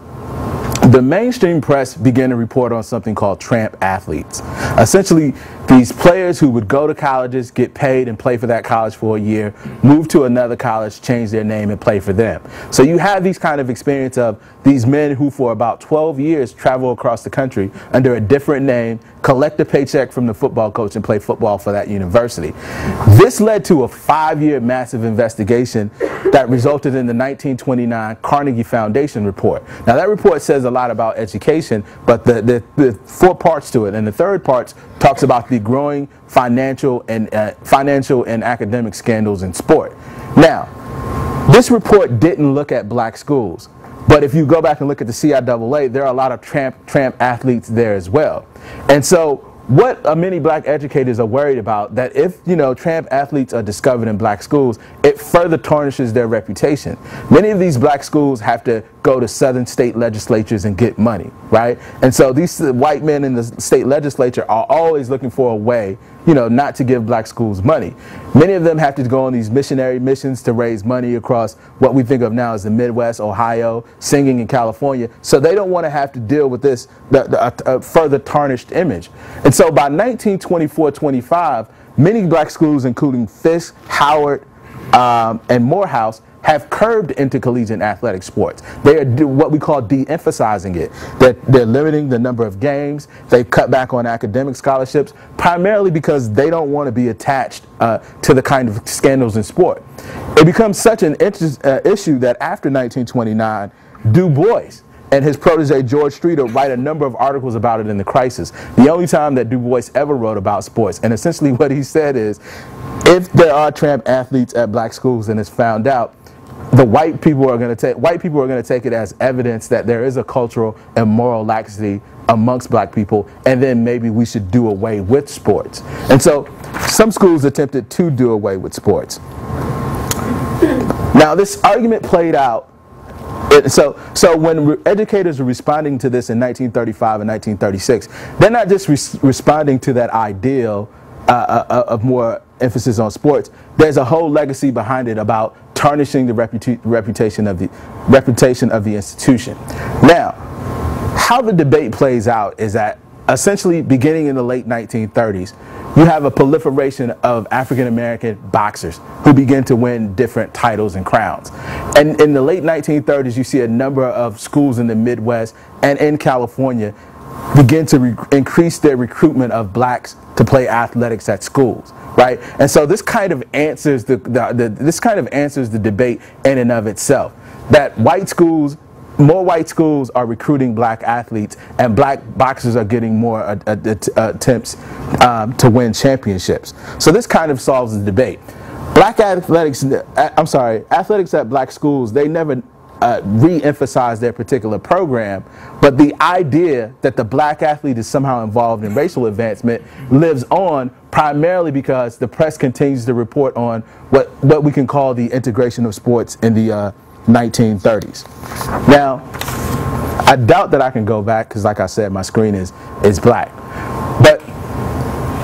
the mainstream press began to report on something called tramp athletes. Essentially, these players who would go to colleges, get paid and play for that college for a year, move to another college, change their name and play for them. So you have these kind of experience of these men who for about 12 years travel across the country under a different name, collect a paycheck from the football coach and play football for that university. This led to a five-year massive investigation that resulted in the 1929 Carnegie Foundation report. Now that report says a lot about education, but the, the, the four parts to it, and the third part talks about the growing financial and uh, financial and academic scandals in sport. Now, this report didn't look at black schools. But if you go back and look at the CIAA, there are a lot of tramp, tramp athletes there as well. And so what many black educators are worried about that if you know tramp athletes are discovered in black schools it further tarnishes their reputation many of these black schools have to go to southern state legislatures and get money right and so these white men in the state legislature are always looking for a way you know, not to give black schools money. Many of them have to go on these missionary missions to raise money across what we think of now as the Midwest, Ohio, singing in California. So they don't want to have to deal with this the, the, further tarnished image. And so by 1924-25, many black schools, including Fisk, Howard, um, and Morehouse, have curbed intercollegiate athletic sports. They are what we call de-emphasizing it. They're, they're limiting the number of games. They've cut back on academic scholarships, primarily because they don't want to be attached uh, to the kind of scandals in sport. It becomes such an uh, issue that after 1929, Du Bois and his protege George Streator write a number of articles about it in the crisis. The only time that Du Bois ever wrote about sports. And essentially what he said is, if there are tramp athletes at black schools and it's found out, the white people are going to take white people are going to take it as evidence that there is a cultural and moral laxity amongst black people and then maybe we should do away with sports and so some schools attempted to do away with sports now this argument played out so, so when educators are responding to this in 1935 and 1936, they're not just res responding to that ideal uh, uh, uh, of more emphasis on sports. There's a whole legacy behind it about tarnishing the reputa reputation of the reputation of the institution. Now, how the debate plays out is that essentially beginning in the late 1930s, you have a proliferation of African American boxers who begin to win different titles and crowns. And in the late 1930s, you see a number of schools in the Midwest and in California begin to increase their recruitment of blacks to play athletics at schools right? And so this kind of answers the, the, the, this kind of answers the debate in and of itself. That white schools, more white schools are recruiting black athletes, and black boxers are getting more uh, attempts um, to win championships. So this kind of solves the debate. Black athletics, uh, I'm sorry, athletics at black schools, they never uh, re-emphasize their particular program, but the idea that the black athlete is somehow involved in racial advancement lives on primarily because the press continues to report on what, what we can call the integration of sports in the uh, 1930s. Now, I doubt that I can go back because like I said, my screen is, is black. But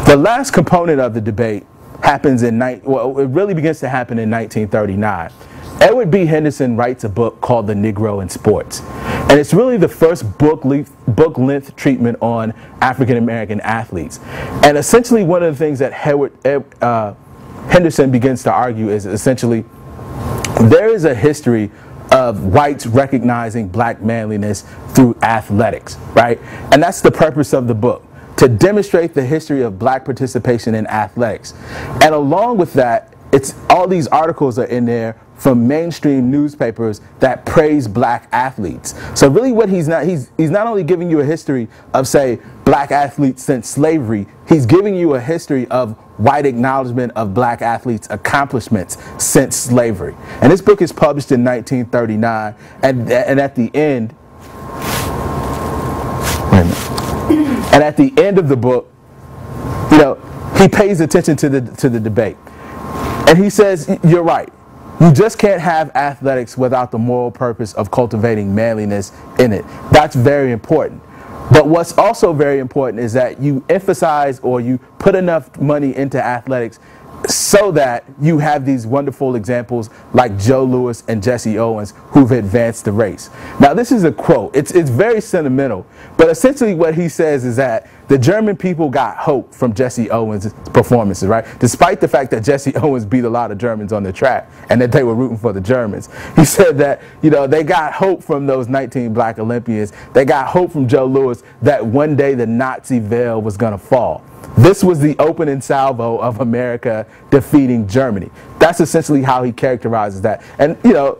the last component of the debate happens in, well, it really begins to happen in 1939. Edward B. Henderson writes a book called The Negro in Sports. And it's really the first book, book length treatment on African American athletes. And essentially, one of the things that Howard, uh, Henderson begins to argue is essentially there is a history of whites recognizing black manliness through athletics, right? And that's the purpose of the book to demonstrate the history of black participation in athletics. And along with that, it's all these articles are in there from mainstream newspapers that praise black athletes. So really what he's not, he's, he's not only giving you a history of say black athletes since slavery, he's giving you a history of white acknowledgement of black athletes accomplishments since slavery. And this book is published in 1939 and, and at the end, and at the end of the book, you know, he pays attention to the, to the debate. And he says, You're right. You just can't have athletics without the moral purpose of cultivating manliness in it. That's very important. But what's also very important is that you emphasize or you put enough money into athletics so that you have these wonderful examples like Joe Louis and Jesse Owens who've advanced the race. Now, this is a quote. It's, it's very sentimental, but essentially what he says is that the German people got hope from Jesse Owens' performances, right? Despite the fact that Jesse Owens beat a lot of Germans on the track and that they were rooting for the Germans. He said that, you know, they got hope from those 19 black Olympians. They got hope from Joe Louis that one day the Nazi veil was going to fall. This was the opening salvo of America defeating Germany. That's essentially how he characterizes that. And, you know,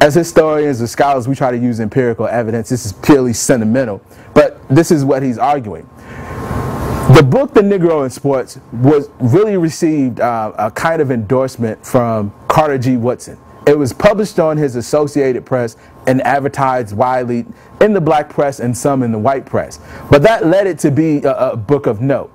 as historians or scholars, we try to use empirical evidence. This is purely sentimental. But this is what he's arguing. The book, The Negro in Sports, was really received uh, a kind of endorsement from Carter G. Woodson. It was published on his Associated Press and advertised widely in the black press and some in the white press. But that led it to be a, a book of note.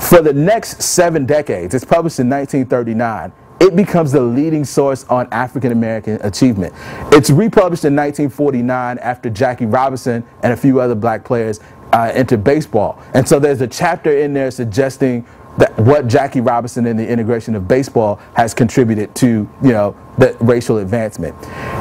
For the next seven decades, it's published in 1939, it becomes the leading source on African American achievement. It's republished in 1949 after Jackie Robinson and a few other black players uh, entered baseball. And so there's a chapter in there suggesting that what Jackie Robinson and the integration of baseball has contributed to, you know, the racial advancement.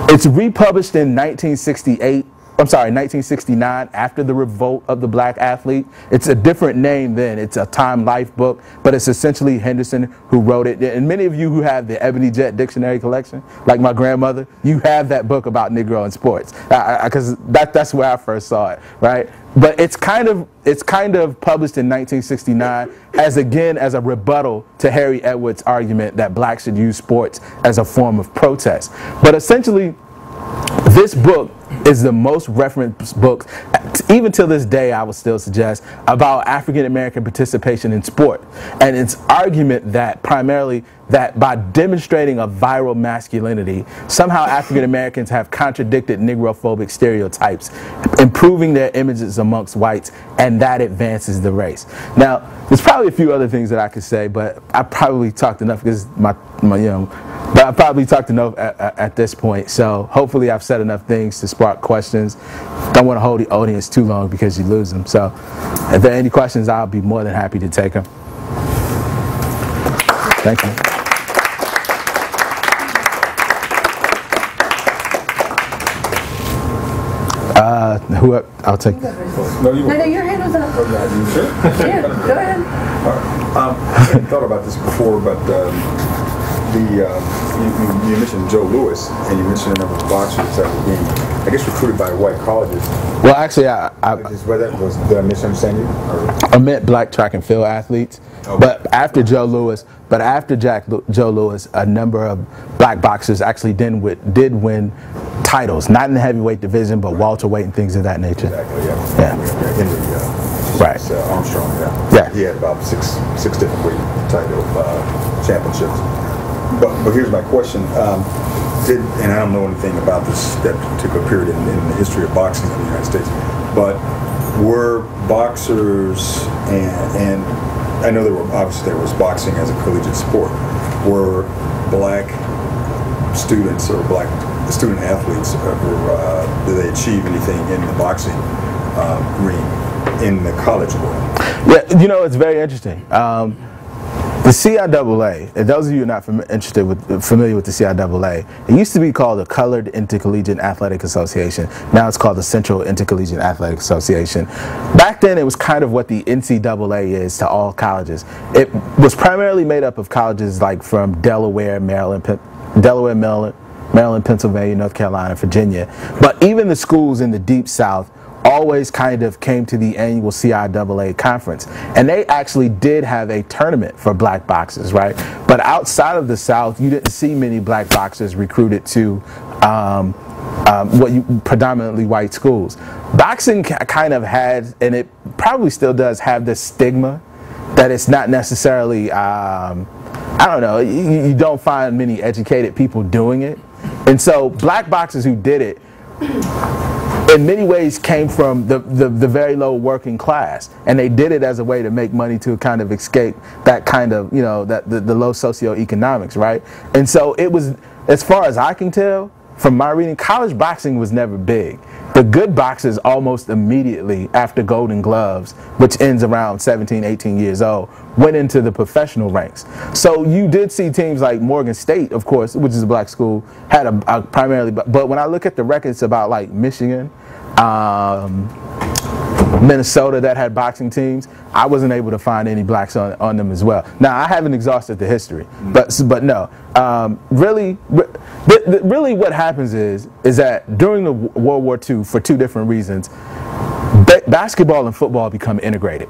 It's republished in 1968 I'm sorry, 1969, after the revolt of the black athlete. It's a different name then. It's a Time Life book, but it's essentially Henderson who wrote it. And many of you who have the Ebony Jet Dictionary collection, like my grandmother, you have that book about Negro in sports, because that, that's where I first saw it, right? But it's kind of it's kind of published in 1969 as again as a rebuttal to Harry Edwards' argument that blacks should use sports as a form of protest. But essentially, this book is the most referenced book, even till this day, I would still suggest, about African American participation in sport. And its argument that primarily that by demonstrating a viral masculinity, somehow African Americans have contradicted negrophobic stereotypes, improving their images amongst whites, and that advances the race. Now, there's probably a few other things that I could say, but I probably talked enough because my, my you know, but I've probably talked enough at, at, at, this point. So hopefully I've said enough things to spark questions. Don't want to hold the audience too long because you lose them. So if there are any questions, I'll be more than happy to take them. Thank you. Uh, who? I'll take. No, you. No, no, your hand was up. Oh, sure? yeah, go ahead. Um, I hadn't thought about this before, but um, the um, you, you, mentioned Joe Louis, and you mentioned a number of boxers that were being, I guess, recruited by white colleges. Well, actually, I, I that was, did I misunderstand you? Or? I meant black track and field athletes, okay. but after Joe Louis, but after Jack Joe Louis, a number of black boxers actually did did win titles, not in the heavyweight division, but welterweight and things of that nature. Exactly. Yeah. Yeah. yeah. Henry, uh, right. Uh, Armstrong. Yeah. Yeah. He had about six six different weight title uh, championships. But, but here's my question. Um, did, and I don't know anything about this that particular period in, in, the history of boxing in the United States, but were boxers and, and I know there were obviously there was boxing as a collegiate sport. Were black students or black student athletes ever uh, did they achieve anything in the boxing uh, ring in the college world? Yeah, you know it's very interesting. Um, the CIAA, and those of you not fam interested with, familiar with the CIAA, it used to be called the Colored Intercollegiate Athletic Association. Now it's called the Central Intercollegiate Athletic Association. Back then, it was kind of what the NCAA is to all colleges. It was primarily made up of colleges like from Delaware, Maryland, Delaware, Maryland, Maryland, Pennsylvania, North Carolina, Virginia. But even the schools in the Deep South always kind of came to the annual CIAA conference. And they actually did have a tournament for black boxers, right? But outside of the South, you didn't see many black boxers recruited to um, um, what you, predominantly white schools. Boxing kind of had, and it probably still does have this stigma that it's not necessarily, um, I don't know, you, you don't find many educated people doing it. And so black boxers who did it in many ways came from the, the, the, very low working class. And they did it as a way to make money to kind of escape that kind of, you know, that the, the low socioeconomics, right? And so it was, as far as I can tell, from my reading, college boxing was never big. The good boxers almost immediately after Golden Gloves, which ends around 17, 18 years old, went into the professional ranks. So you did see teams like Morgan State, of course, which is a black school, had a, a primarily, but when I look at the records about like Michigan, um, Minnesota that had boxing teams, I wasn't able to find any blacks on, on them as well. Now I haven't exhausted the history, but but no, um, really, really what happens is is that during the World War II, for two different reasons, basketball and football become integrated.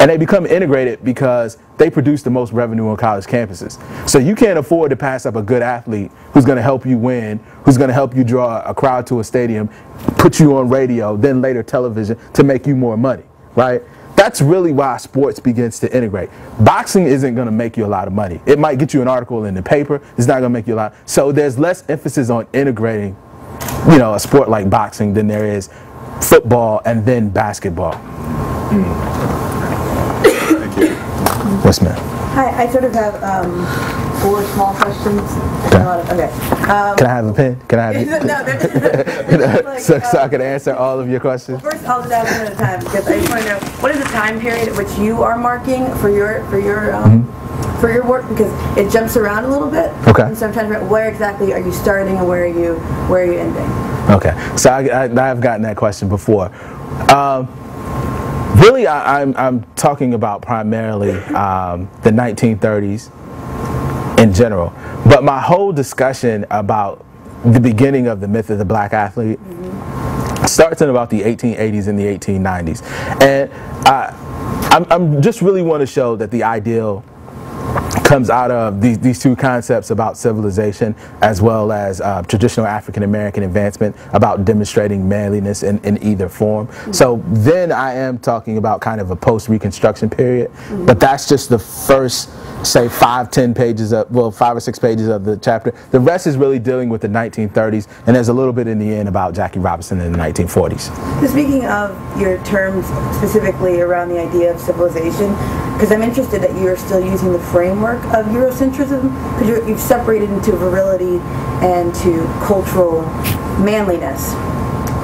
And they become integrated because they produce the most revenue on college campuses. So you can't afford to pass up a good athlete who's going to help you win, who's going to help you draw a crowd to a stadium, put you on radio, then later television to make you more money, right? That's really why sports begins to integrate. Boxing isn't going to make you a lot of money. It might get you an article in the paper. It's not going to make you a lot. So there's less emphasis on integrating, you know, a sport like boxing than there is football and then basketball. Thank you. Yes, ma'am. Hi, I sort of have um, four small questions. Okay. Okay. Um, Can I have a pen? Can I have no, they're, like, so, so I um, can answer all of your questions? Well, first, I'll just ask one at a time because I just want to know what is the time period at which you are marking for your for your um, mm-hmm. for your work because it jumps around a little bit. Okay. And sometimes, where exactly are you starting and where are you where are you ending? Okay. So I, have gotten that question before. Um, really, I, am talking about primarily um, the 1930s in general. But my whole discussion about the beginning of the myth of the black athlete mm-hmm. starts in about the 1880s and the 1890s. And I, I'm, I'm just really want to show that the ideal comes out of these, these two concepts about civilization as well as uh, traditional African American advancement about demonstrating manliness in, in either form. Mm-hmm. So then I am talking about kind of a post Reconstruction period, mm-hmm. but that's just the first say five, ten pages of, well, five or six pages of the chapter. The rest is really dealing with the 1930s, and there's a little bit in the end about Jackie Robinson in the 1940s. So speaking of your terms specifically around the idea of civilization, because I'm interested that you're still using the framework of Eurocentrism, because you've separated into virility and to cultural manliness,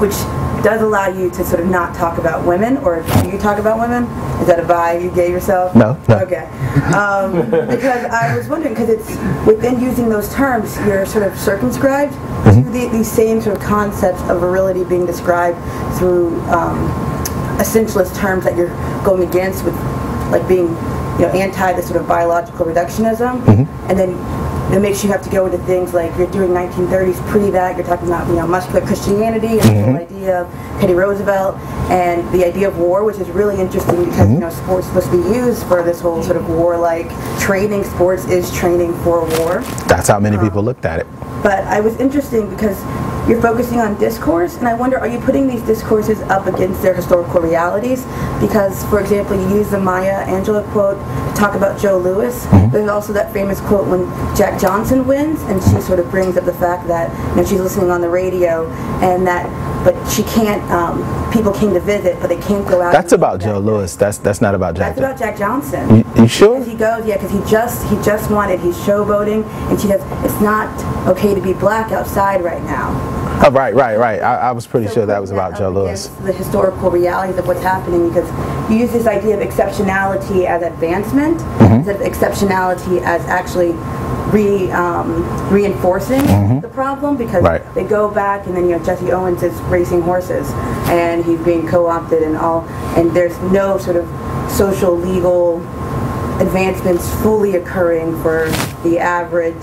which does allow you to sort of not talk about women, or do you talk about women? Is that a vibe you gave yourself? No. no. Okay. Um, because I was wondering, because it's within using those terms, you're sort of circumscribed mm-hmm. to the, these same sort of concepts of virility being described through um, essentialist terms that you're going against with, like being, you know, anti the sort of biological reductionism, mm-hmm. and then it makes you have to go into things like you're doing 1930s pre that you're talking about you know muscular Christianity and mm-hmm. the whole idea of Teddy Roosevelt and the idea of war, which is really interesting because mm-hmm. you know sports supposed to be used for this whole sort of war-like training. Sports is training for war. That's how many um, people looked at it. But I was interesting because you're focusing on discourse, and I wonder, are you putting these discourses up against their historical realities? Because, for example, you use the Maya Angelou quote to talk about Joe Louis. Mm-hmm. There's also that famous quote when Jack Johnson wins, and she sort of brings up the fact that you know she's listening on the radio, and that but she can't. Um, people came to visit, but they can't go out. That's about Joe Louis. That's that's not about Jack. That's about Jack Johnson. You, you sure? Because he goes, yeah, because he just he just wanted. He's showboating, and she says it's not okay to be black outside right now. Oh, right, right, right. I, I was pretty so sure that was about Joe Louis. The historical realities of what's happening because you use this idea of exceptionality as advancement mm-hmm. instead of exceptionality as actually re um, reinforcing mm-hmm. the problem because right. they go back and then you know Jesse Owens is racing horses and he's being co-opted and all and there's no sort of social legal advancements fully occurring for the average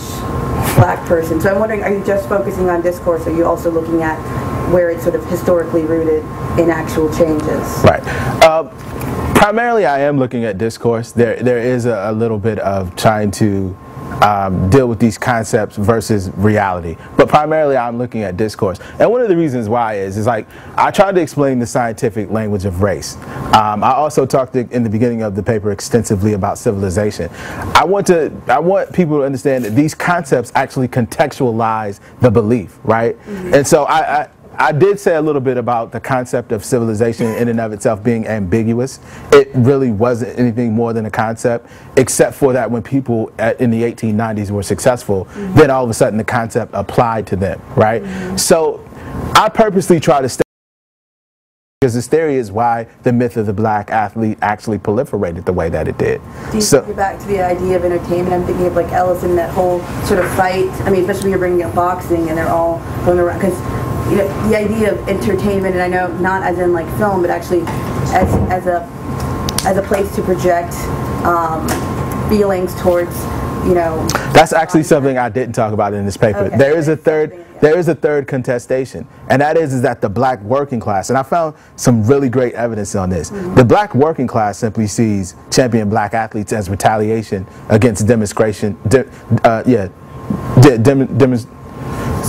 black person. So I'm wondering, are you just focusing on discourse? Or are you also looking at where it's sort of historically rooted in actual changes? Right. Uh, primarily, I am looking at discourse. There, there is a, a little bit of trying to um, deal with these concepts versus reality. But primarily, I'm looking at discourse. And one of the reasons why is, is like, I tried to explain the scientific language of race. Um, I also talked in the beginning of the paper extensively about civilization. I want to, I want people to understand that these concepts actually contextualize the belief, right? Mm -hmm. And so I, I I did say a little bit about the concept of civilization in and of itself being ambiguous. It really wasn't anything more than a concept, except for that when people at, in the 1890s were successful, mm-hmm. then all of a sudden the concept applied to them, right? Mm-hmm. So I purposely try to stay because this theory is why the myth of the black athlete actually proliferated the way that it did. Do you so, back to the idea of entertainment? I'm thinking of like Ellis and that whole sort of fight. I mean, especially when you're bringing up boxing and they're all going around because you know the idea of entertainment, and I know not as in like film, but actually as as a as a place to project um, feelings towards you know. That's actually something I didn't talk about in this paper. Okay. There is a third there is a third contestation, and that is, is that the black working class, and I found some really great evidence on this. Mm -hmm. The black working class simply sees champion black athletes as retaliation against demonstration, de, uh, yeah, de, dem,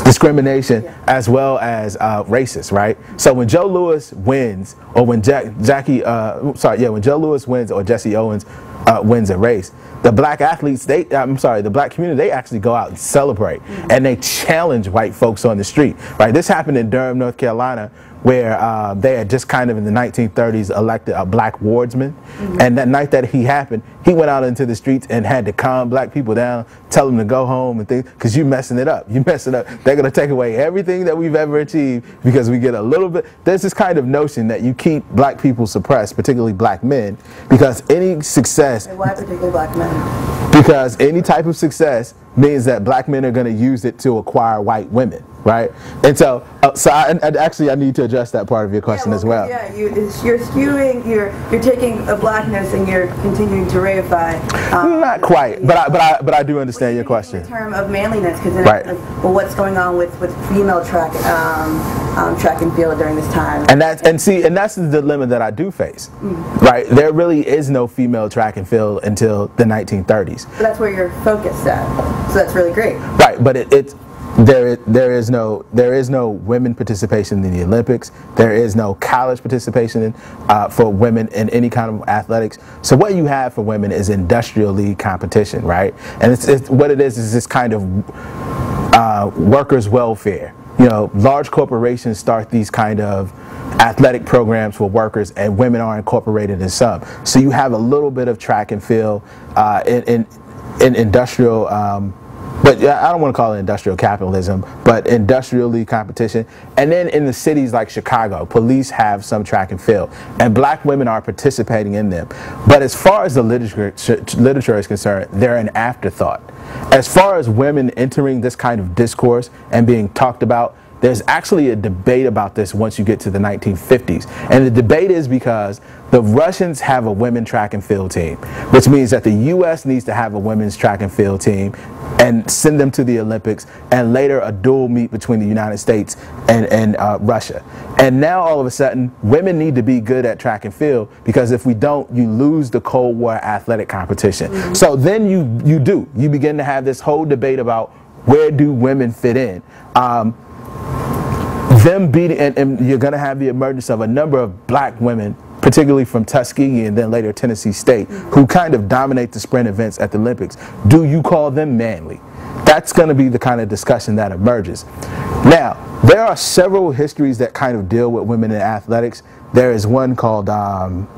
discrimination yeah. as well as uh, racist, right? So when Joe Louis wins, or when Jack, Jackie, uh, sorry, yeah, when Joe Louis wins or Jesse Owens uh, wins a race, the black athletes, they, I'm sorry, the black community, they actually go out and celebrate mm-hmm. and they challenge white folks on the street, right? This happened in Durham, North Carolina, where uh, they had just kind of in the 1930s elected a black wardsman. Mm-hmm. And that night that he happened, he went out into the streets and had to calm black people down, tell them to go home and things, because you're messing it up. You're messing up. They're going to take away everything that we've ever achieved because we get a little bit. There's this kind of notion that you keep black people suppressed, particularly black men, because any success. And why particularly black men? Because any type of success means that black men are going to use it to acquire white women right? And so, uh, so I, and actually, I need to address that part of your question yeah, well, as well. Yeah, you, you're skewing, you're you're taking a blackness and you're continuing to reify. Um, Not quite, but I, but I but I do understand your question. In term of manliness, because right. like, well, what's going on with with female track um, um, track and field during this time? And that's and see, and that's the dilemma that I do face, mm. right? There really is no female track and field until the 1930s. But that's where your focus focused at, so that's really great. Right, but it, it's there, there is no there is no women participation in the Olympics. There is no college participation in, uh, for women in any kind of athletics. So what you have for women is industrial league competition, right? And it's, it's what it is is this kind of uh, workers' welfare. You know, large corporations start these kind of athletic programs for workers, and women are incorporated in some. So you have a little bit of track and field uh, in, in, in industrial. Um, but I don't want to call it industrial capitalism, but industrially competition. And then in the cities like Chicago, police have some track and field, and black women are participating in them. But as far as the literature, literature is concerned, they're an afterthought. As far as women entering this kind of discourse and being talked about, there's actually a debate about this once you get to the 1950s. And the debate is because the Russians have a women track and field team, which means that the U.S. needs to have a women's track and field team and send them to the Olympics, and later a dual meet between the United States and, and uh, Russia. And now all of a sudden, women need to be good at track and field because if we don't, you lose the Cold War athletic competition. Mm-hmm. So then you, you do. You begin to have this whole debate about where do women fit in. Um, them beating, and, and you're going to have the emergence of a number of black women particularly from Tuskegee and then later Tennessee State, who kind of dominate the sprint events at the Olympics. Do you call them manly? That's going to be the kind of discussion that emerges. Now, there are several histories that kind of deal with women in athletics. There is one called, um,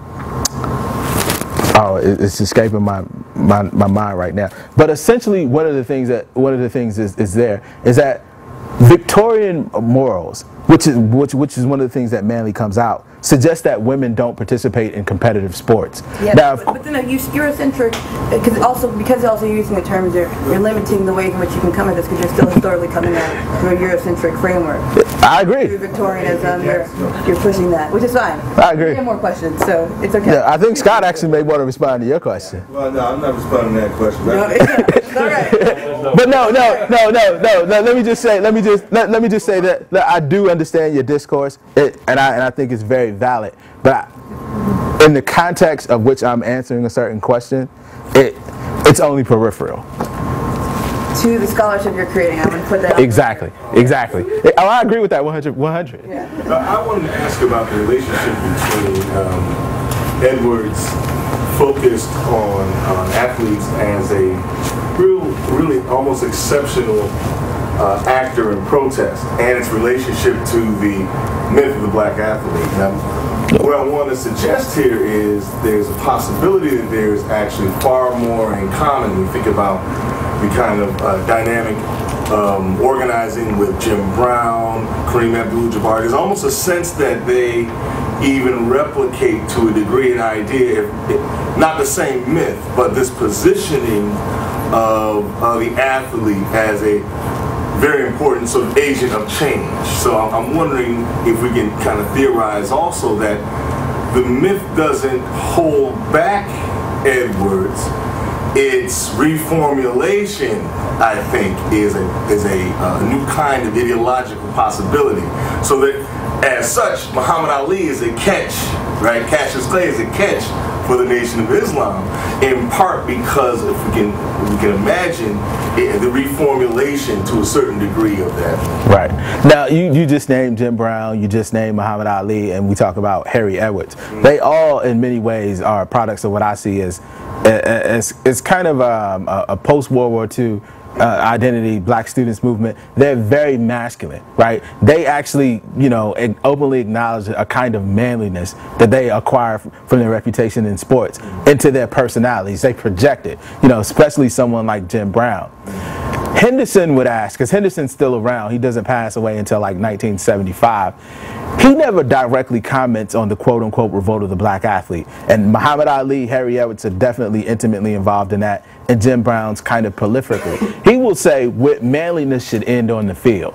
oh, it's escaping my, my, my mind right now. But essentially, one of the things that one of the things is, is there is that Victorian morals, which is which, which is one of the things that Manly comes out suggests that women don't participate in competitive sports. Yeah, now, but, but then uh, you, Eurocentric, because also because also you're using the terms, you're, you're limiting the ways in which you can come at this because you're still historically coming at from a Eurocentric framework. I agree. Through Victorianism, you're, you're pushing that, which is fine. I agree. We have more questions, so it's okay. Yeah, I think Scott actually may want to respond to your question. Well, no, I'm not responding to that question. No, it's, all right. but no, no, no, no, no, no. Let me just say, let me just let, let me just say that, that I do understand your discourse, it, and I and I think it's very valid. But I, in the context of which I'm answering a certain question, it it's only peripheral. To the scholarship you're creating, I'm going to put that. Exactly, exactly. Oh, I agree with that 100. 100. Yeah. Uh, I wanted to ask about the relationship between um, Edwards focused on, on athletes as a real, really almost exceptional uh, actor in protest and its relationship to the myth of the black athlete. Now, what I want to suggest here is there's a possibility that there's actually far more in common when you think about the kind of uh, dynamic um, organizing with Jim Brown, Kareem Abdul-Jabbar. There's almost a sense that they even replicate to a degree an idea, not the same myth, but this positioning of uh, the athlete as a very important sort of agent of change. So I'm wondering if we can kind of theorize also that the myth doesn't hold back Edwards. Its reformulation, I think, is a is a uh, new kind of ideological possibility. So that, as such, Muhammad Ali is a catch, right? Cassius Clay is a catch for the Nation of Islam, in part because if we can we can imagine it, the reformulation to a certain degree of that. Right. Now you, you just named Jim Brown, you just named Muhammad Ali, and we talk about Harry Edwards. Mm-hmm. They all, in many ways, are products of what I see as as, as kind of um, a, a post World War II uh, identity, black students movement, they're very masculine, right? They actually, you know, openly acknowledge a kind of manliness that they acquire from their reputation in sports into their personalities. They project it, you know, especially someone like Jim Brown. Henderson would ask, because Henderson's still around, he doesn't pass away until like 1975. He never directly comments on the quote unquote revolt of the black athlete. And Muhammad Ali, Harry Edwards are definitely intimately involved in that, and Jim Brown's kind of prolifically. He will say manliness should end on the field.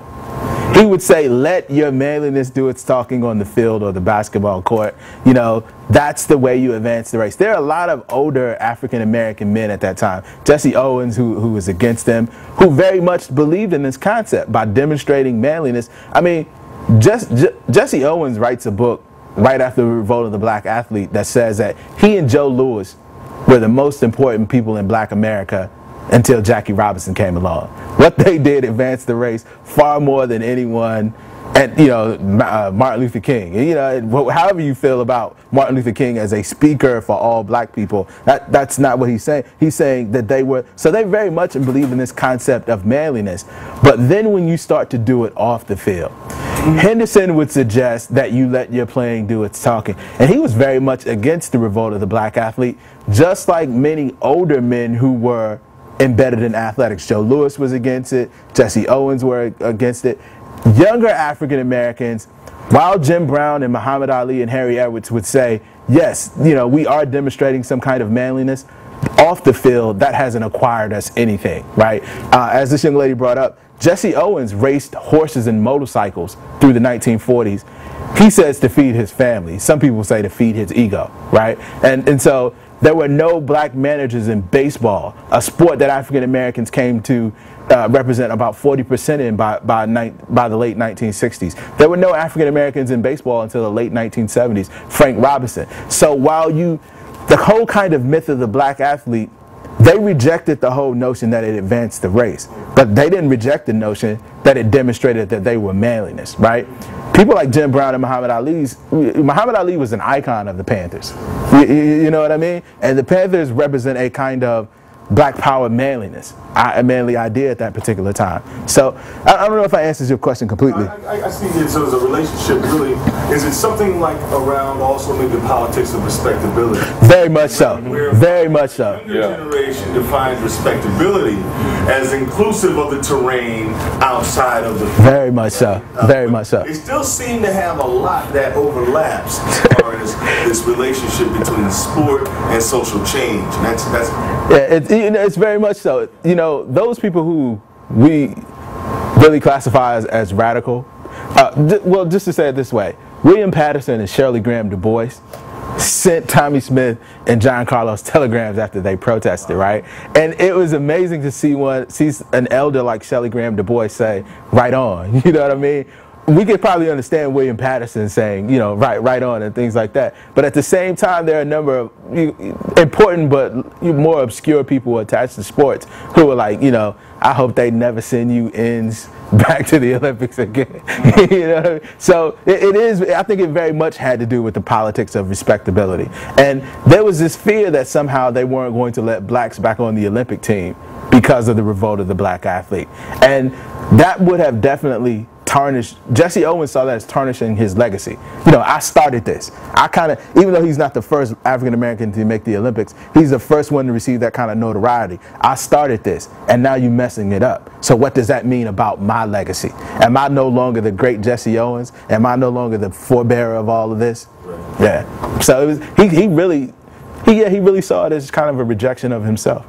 He would say, let your manliness do its talking on the field or the basketball court. You know, that's the way you advance the race. There are a lot of older African American men at that time. Jesse Owens, who, who was against them, who very much believed in this concept by demonstrating manliness. I mean, Jesse Owens writes a book right after the revolt of the black athlete that says that he and Joe Louis were the most important people in black America until Jackie Robinson came along. What they did advanced the race far more than anyone and you know uh, Martin Luther King. You know, however you feel about Martin Luther King as a speaker for all black people, that that's not what he's saying. He's saying that they were so they very much believe in this concept of manliness. But then when you start to do it off the field, Henderson would suggest that you let your playing do its talking, and he was very much against the revolt of the black athlete, just like many older men who were embedded in athletics. Joe Louis was against it. Jesse Owens were against it younger African Americans, while Jim Brown and Muhammad Ali and Harry Edwards would say, yes, you know, we are demonstrating some kind of manliness, off the field, that hasn't acquired us anything, right? Uh, as this young lady brought up, Jesse Owens raced horses and motorcycles through the 1940s. He says to feed his family. Some people say to feed his ego, right? And, and so there were no black managers in baseball, a sport that African Americans came to uh, represent about 40% in by, by, by the late 1960s. There were no African Americans in baseball until the late 1970s, Frank Robinson. So while you, the whole kind of myth of the black athlete, they rejected the whole notion that it advanced the race, but they didn't reject the notion that it demonstrated that they were manliness, right? People like Jim Brown and Muhammad Ali's, Muhammad Ali was an icon of the Panthers. You, you know what I mean? And the Panthers represent a kind of black power manliness, a manly idea at that particular time. So I, I, don't know if I answered your question completely. I, I, I see it so as a relationship really. Is it something like around also maybe politics of respectability? Very much so. Very much so. The yeah. generation defines respectability as inclusive of the terrain outside of the. Very much so. Uh, Very much so. They still seem to have a lot that overlaps as far as this relationship between sport and social change. And that's that's. Yeah, it, you know, it's very much so. You know, those people who we really classify as, as radical, uh, well, just to say it this way, William Patterson and Shirley Graham Du Bois sent Tommie Smith and John Carlos telegrams after they protested, right? And it was amazing to see one, see an elder like Shirley Graham Du Bois say, "Right on," you know what I mean? We could probably understand William Patterson saying, you know, right, right on and things like that. But at the same time, there are a number of important but more obscure people attached to sports who are like, you know, I hope they never send you ends back to the Olympics again. you know, so it, it is. I think it very much had to do with the politics of respectability, and there was this fear that somehow they weren't going to let blacks back on the Olympic team because of the revolt of the black athlete. And that would have definitely tarnished. Jesse Owens saw that as tarnishing his legacy. You know, I started this. I kind of, even though he's not the first African American to make the Olympics, he's the first one to receive that kind of notoriety. I started this, and now you're messing it up. So what does that mean about my legacy? Am I no longer the great Jesse Owens? Am I no longer the forebearer of all of this? Yeah. So it was, he, he really, he, yeah, he really saw it as kind of a rejection of himself.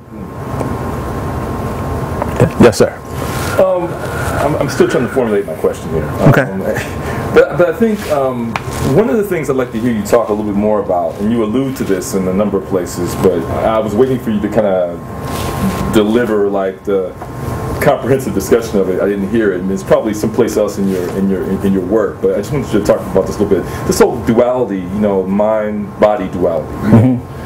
Yes, sir. Um, I'm, I'm, still trying to formulate my question here. Okay. Um, but, but I think um, one of the things I'd like to hear you talk a little bit more about, and you allude to this in a number of places, but I was waiting for you to kind of deliver like the comprehensive discussion of it. I didn't hear it, and it's probably someplace else in your in your in your work. But I just wanted you to talk about this a little bit. This whole duality, you know, mind-body duality. Mm-hmm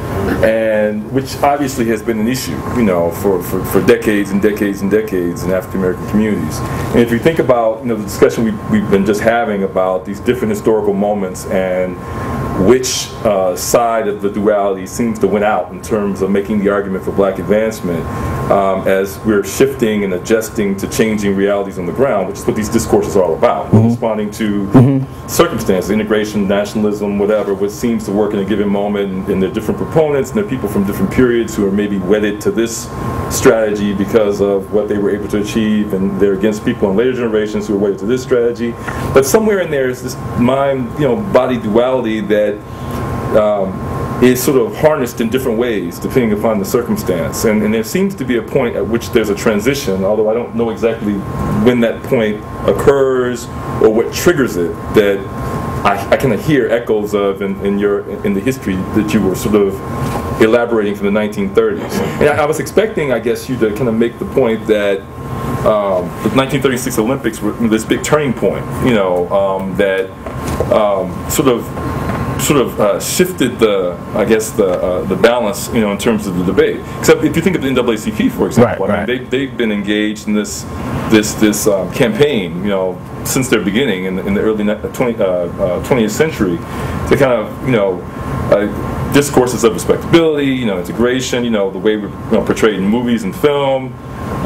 and which obviously has been an issue, you know, for, for, for decades and decades and decades in African American communities. And if you think about, you know, the discussion we, we've been just having about these different historical moments and which uh, side of the duality seems to win out in terms of making the argument for black advancement um, as we're shifting and adjusting to changing realities on the ground, which is what these discourses are all about. Mm-hmm. Responding to mm-hmm. circumstances, integration, nationalism, whatever, what seems to work in a given moment, and, and there are different proponents, and there are people from different periods who are maybe wedded to this strategy because of what they were able to achieve, and they're against people in later generations who are wedded to this strategy. But somewhere in there is this mind, you know, body duality that um, is sort of harnessed in different ways depending upon the circumstance. And, and there seems to be a point at which there's a transition, although I don't know exactly when that point occurs or what triggers it, that I, I kind of hear echoes of in, in, your in the history that you were sort of elaborating from the 1930s. And I, I was expecting, I guess, you to kind of make the point that um, the 1936 Olympics were this big turning point, you know, um, that um, sort of sort of uh, shifted the, I guess, the uh, the balance, you know, in terms of the debate. Except if you think of the NAACP, for example, right, I mean, they they've been engaged in this this this um, campaign, you know, since their beginning in the, in the early 20, uh, 20th uh, century, to kind of, you know. Uh, discourses of respectability, you know, integration, you know, the way we're you know, portrayed in movies and film,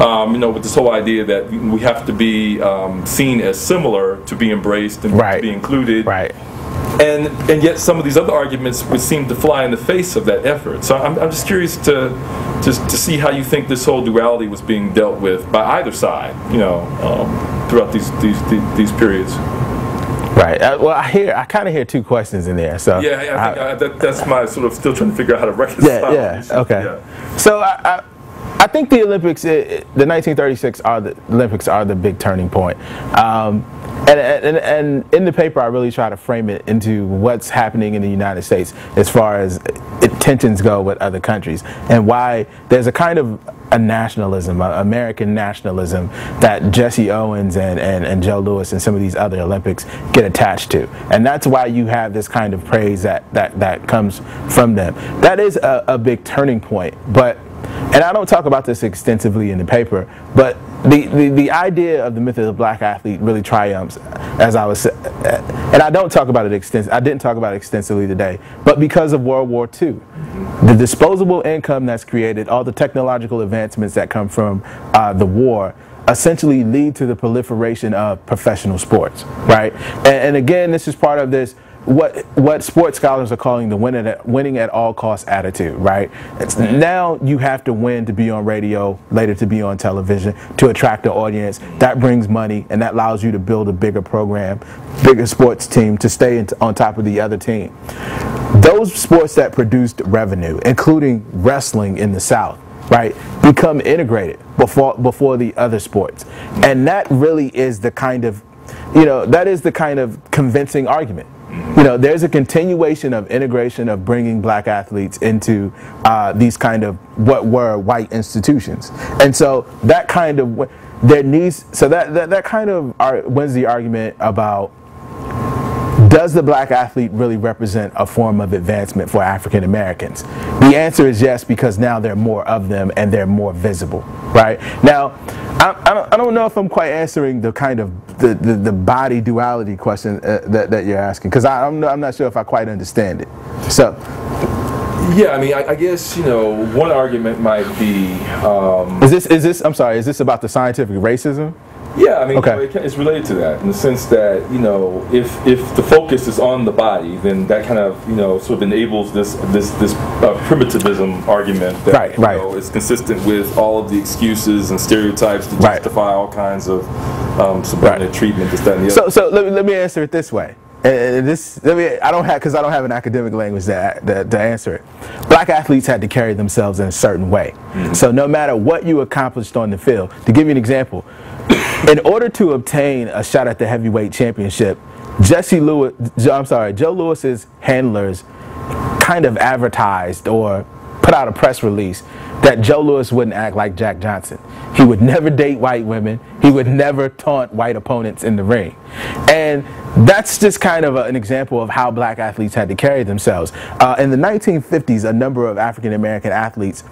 um, you know, with this whole idea that we have to be um, seen as similar to be embraced and right. to be included. Right and and yet some of these other arguments would seem to fly in the face of that effort. So I'm, I'm just curious to, to to see how you think this whole duality was being dealt with by either side, you know, um, throughout these, these these these periods. Right. Uh, well, I hear I kind of hear two questions in there. So yeah, yeah I think I, that, that's my sort of still trying to figure out how to reconcile. Yeah. Yeah. Okay. Yeah. So I, I think the Olympics, it, the 1936 are the Olympics are the big turning point. Um, and, and, and, in the paper, I really try to frame it into what's happening in the United States as far as tensions go with other countries and why there's a kind of a nationalism, a American nationalism that Jesse Owens and, and, and Joe Louis and some of these other Olympics get attached to. And that's why you have this kind of praise that, that, that comes from them. That is a, a big turning point. But and I don't talk about this extensively in the paper, but the, the, the idea of the myth of the black athlete really triumphs, as I was, and I don't talk about it extens. I didn't talk about it extensively today, but because of World War II, the disposable income that's created, all the technological advancements that come from uh, the war, essentially lead to the proliferation of professional sports, right? And, and again, this is part of this what what sports scholars are calling the winning at, winning at all costs attitude, right? It's, mm-hmm. now you have to win to be on radio, later to be on television, to attract an audience. That brings money, and that allows you to build a bigger program, bigger sports team to stay in, on top of the other team. Those sports that produced revenue, including wrestling in the South, right, become integrated before before the other sports, and that really is the kind of you know that is the kind of convincing argument you know, there's a continuation of integration of bringing black athletes into uh, these kind of what were white institutions, and so that kind of there needs so that that, that kind of wins the argument about does the black athlete really represent a form of advancement for African Americans? The answer is yes, because now there are more of them and they're more visible, right? Now, I, I, don't, I don't know if I'm quite answering the kind of the, the, the body duality question uh, that, that you're asking, because I'm, I'm not sure if I quite understand it. So, yeah, I mean, I, I, guess you know one argument might be. Um, is this is this? I'm sorry. Is this about the scientific racism? Yeah, I mean, Okay. you know, it's related to that in the sense that you know, if if the focus is on the body, then that kind of you know sort of enables this this this uh, primitivism argument that Right, you right. know, is consistent with all of the excuses and stereotypes to Right. justify all kinds of um, subordinate treatment, this, that, and the So, other. so let, me- let me answer it this way. And- And this, let me, I don't have, because I don't have an academic language that, that, to answer it. Black athletes had to carry themselves in a certain way. So no matter what you accomplished on the field, to give you an example, in order to obtain a shot at the heavyweight championship, Jesse Lewis, I'm sorry, Joe Louis's handlers kind of advertised or put out a press release that Joe Louis wouldn't act like Jack Johnson. He would never date white women. He would never taunt white opponents in the ring. And that's just kind of a- an example of how black athletes had to carry themselves. Uh, in the 1950s, a number of African American athletes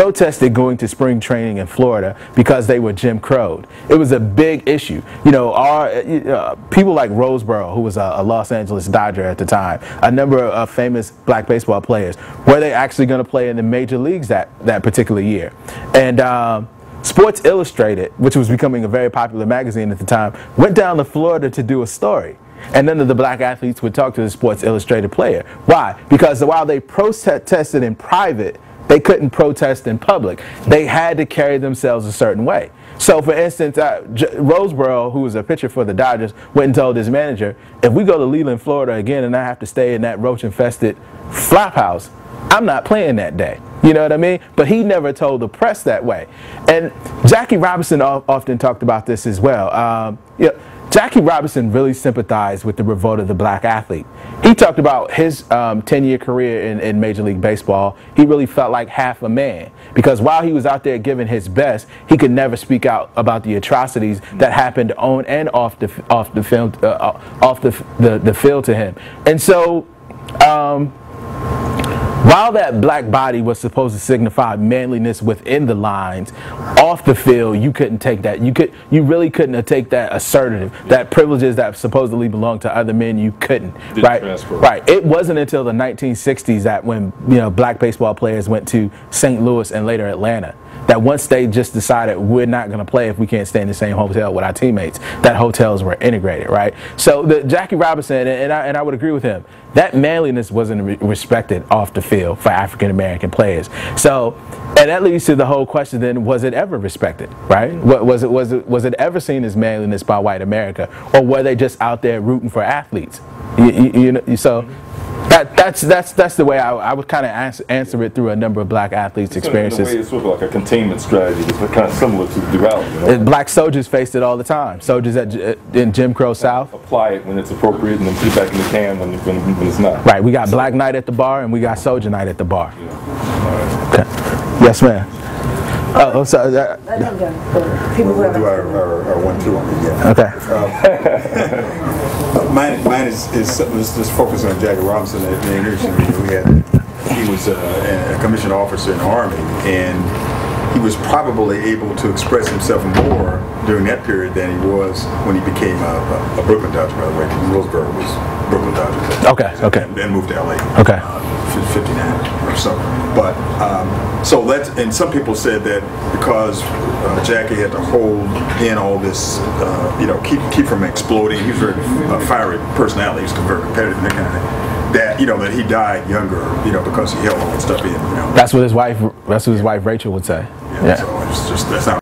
protested going to spring training in Florida because they were Jim Crowed. It was a big issue. You know, our uh, people like Roseboro, who was a, a Los Angeles Dodger at the time, a number of famous black baseball players, were they actually going to play in the major leagues that, that particular year? And um, Sports Illustrated, which was becoming a very popular magazine at the time, went down to Florida to do a story. And none of the black athletes would talk to the Sports Illustrated player. Why? Because while they protested in private, they couldn't protest in public. They had to carry themselves a certain way. So, for instance, Roseboro, who was a pitcher for the Dodgers, went and told his manager, if we go to Leland, Florida again and I have to stay in that roach infested flop house, I'm not playing that day. You know what I mean? But he never told the press that way. And Jackie Robinson of- often talked about this as well. Um, you know, Jackie Robinson really sympathized with the revolt of the black athlete. He talked about his 10 year career in, in Major League Baseball. He really felt like half a man because while he was out there giving his best, he could never speak out about the atrocities that happened on and off the, off the, film, uh, off the, the, the field to him. And so, um, while that black body was supposed to signify manliness within the lines, off the field you couldn't take that. You could, you really couldn't take that assertive, that privileges that supposedly belong to other men. You couldn't, Didn't right? transfer. Right. It wasn't until the 1960s that when you know black baseball players went to St. Louis and later Atlanta, that once they just decided we're not going to play if we can't stay in the same hotel with our teammates, that hotels were integrated, right? So the Jackie Robinson, and, I, and I would agree with him, that manliness wasn't re- respected off the field for African American players. So, and that leads to the whole question: Then, was it ever respected? Right? Wa- Was it was it was it ever seen as manliness by white America, or were they just out there rooting for athletes? You, you, you know, so. That, that's that's that's the way I, I would kind of answer, answer it through a number of black athletes' In a- In a way, experiences. it's sort of like a containment strategy. It's kind of similar to the duality. You know? Black soldiers faced it all the time. Soldiers at, in Jim Crow South. Apply it when it's appropriate, and then put it back in the can when, when, when it's not. Right, we got black night at the bar and we got soldier night at the bar. Yeah. All right. Okay. Yes, ma'am. Oh, oh sorry. uh, Let him go. For people who We'll do our, our, our one-two on it, yeah. Okay. Uh, Mine, mine is, is that's just focused on Jackie Robinson. At the Anderson, we had, he was uh, a commissioned officer in the Army, and he was probably able to express himself more during that period than he was when he became a, a- a Brooklyn Dodger, by the way. Roseboro was Brooklyn Dodgers. Okay, okay. And then moved to LA. Okay. Uh, 59 or so. But, um, so that's, and some people said that because uh, Jackie had to hold in all this, uh, you know, keep keep from exploding, he was very uh, fiery personality, he was very competitive and that kind of thing, that, you know, that he died younger, you know, because he held all that stuff in, you know. That's what his wife. That's what his wife Rachel would say. Yeah, So it's just, that's not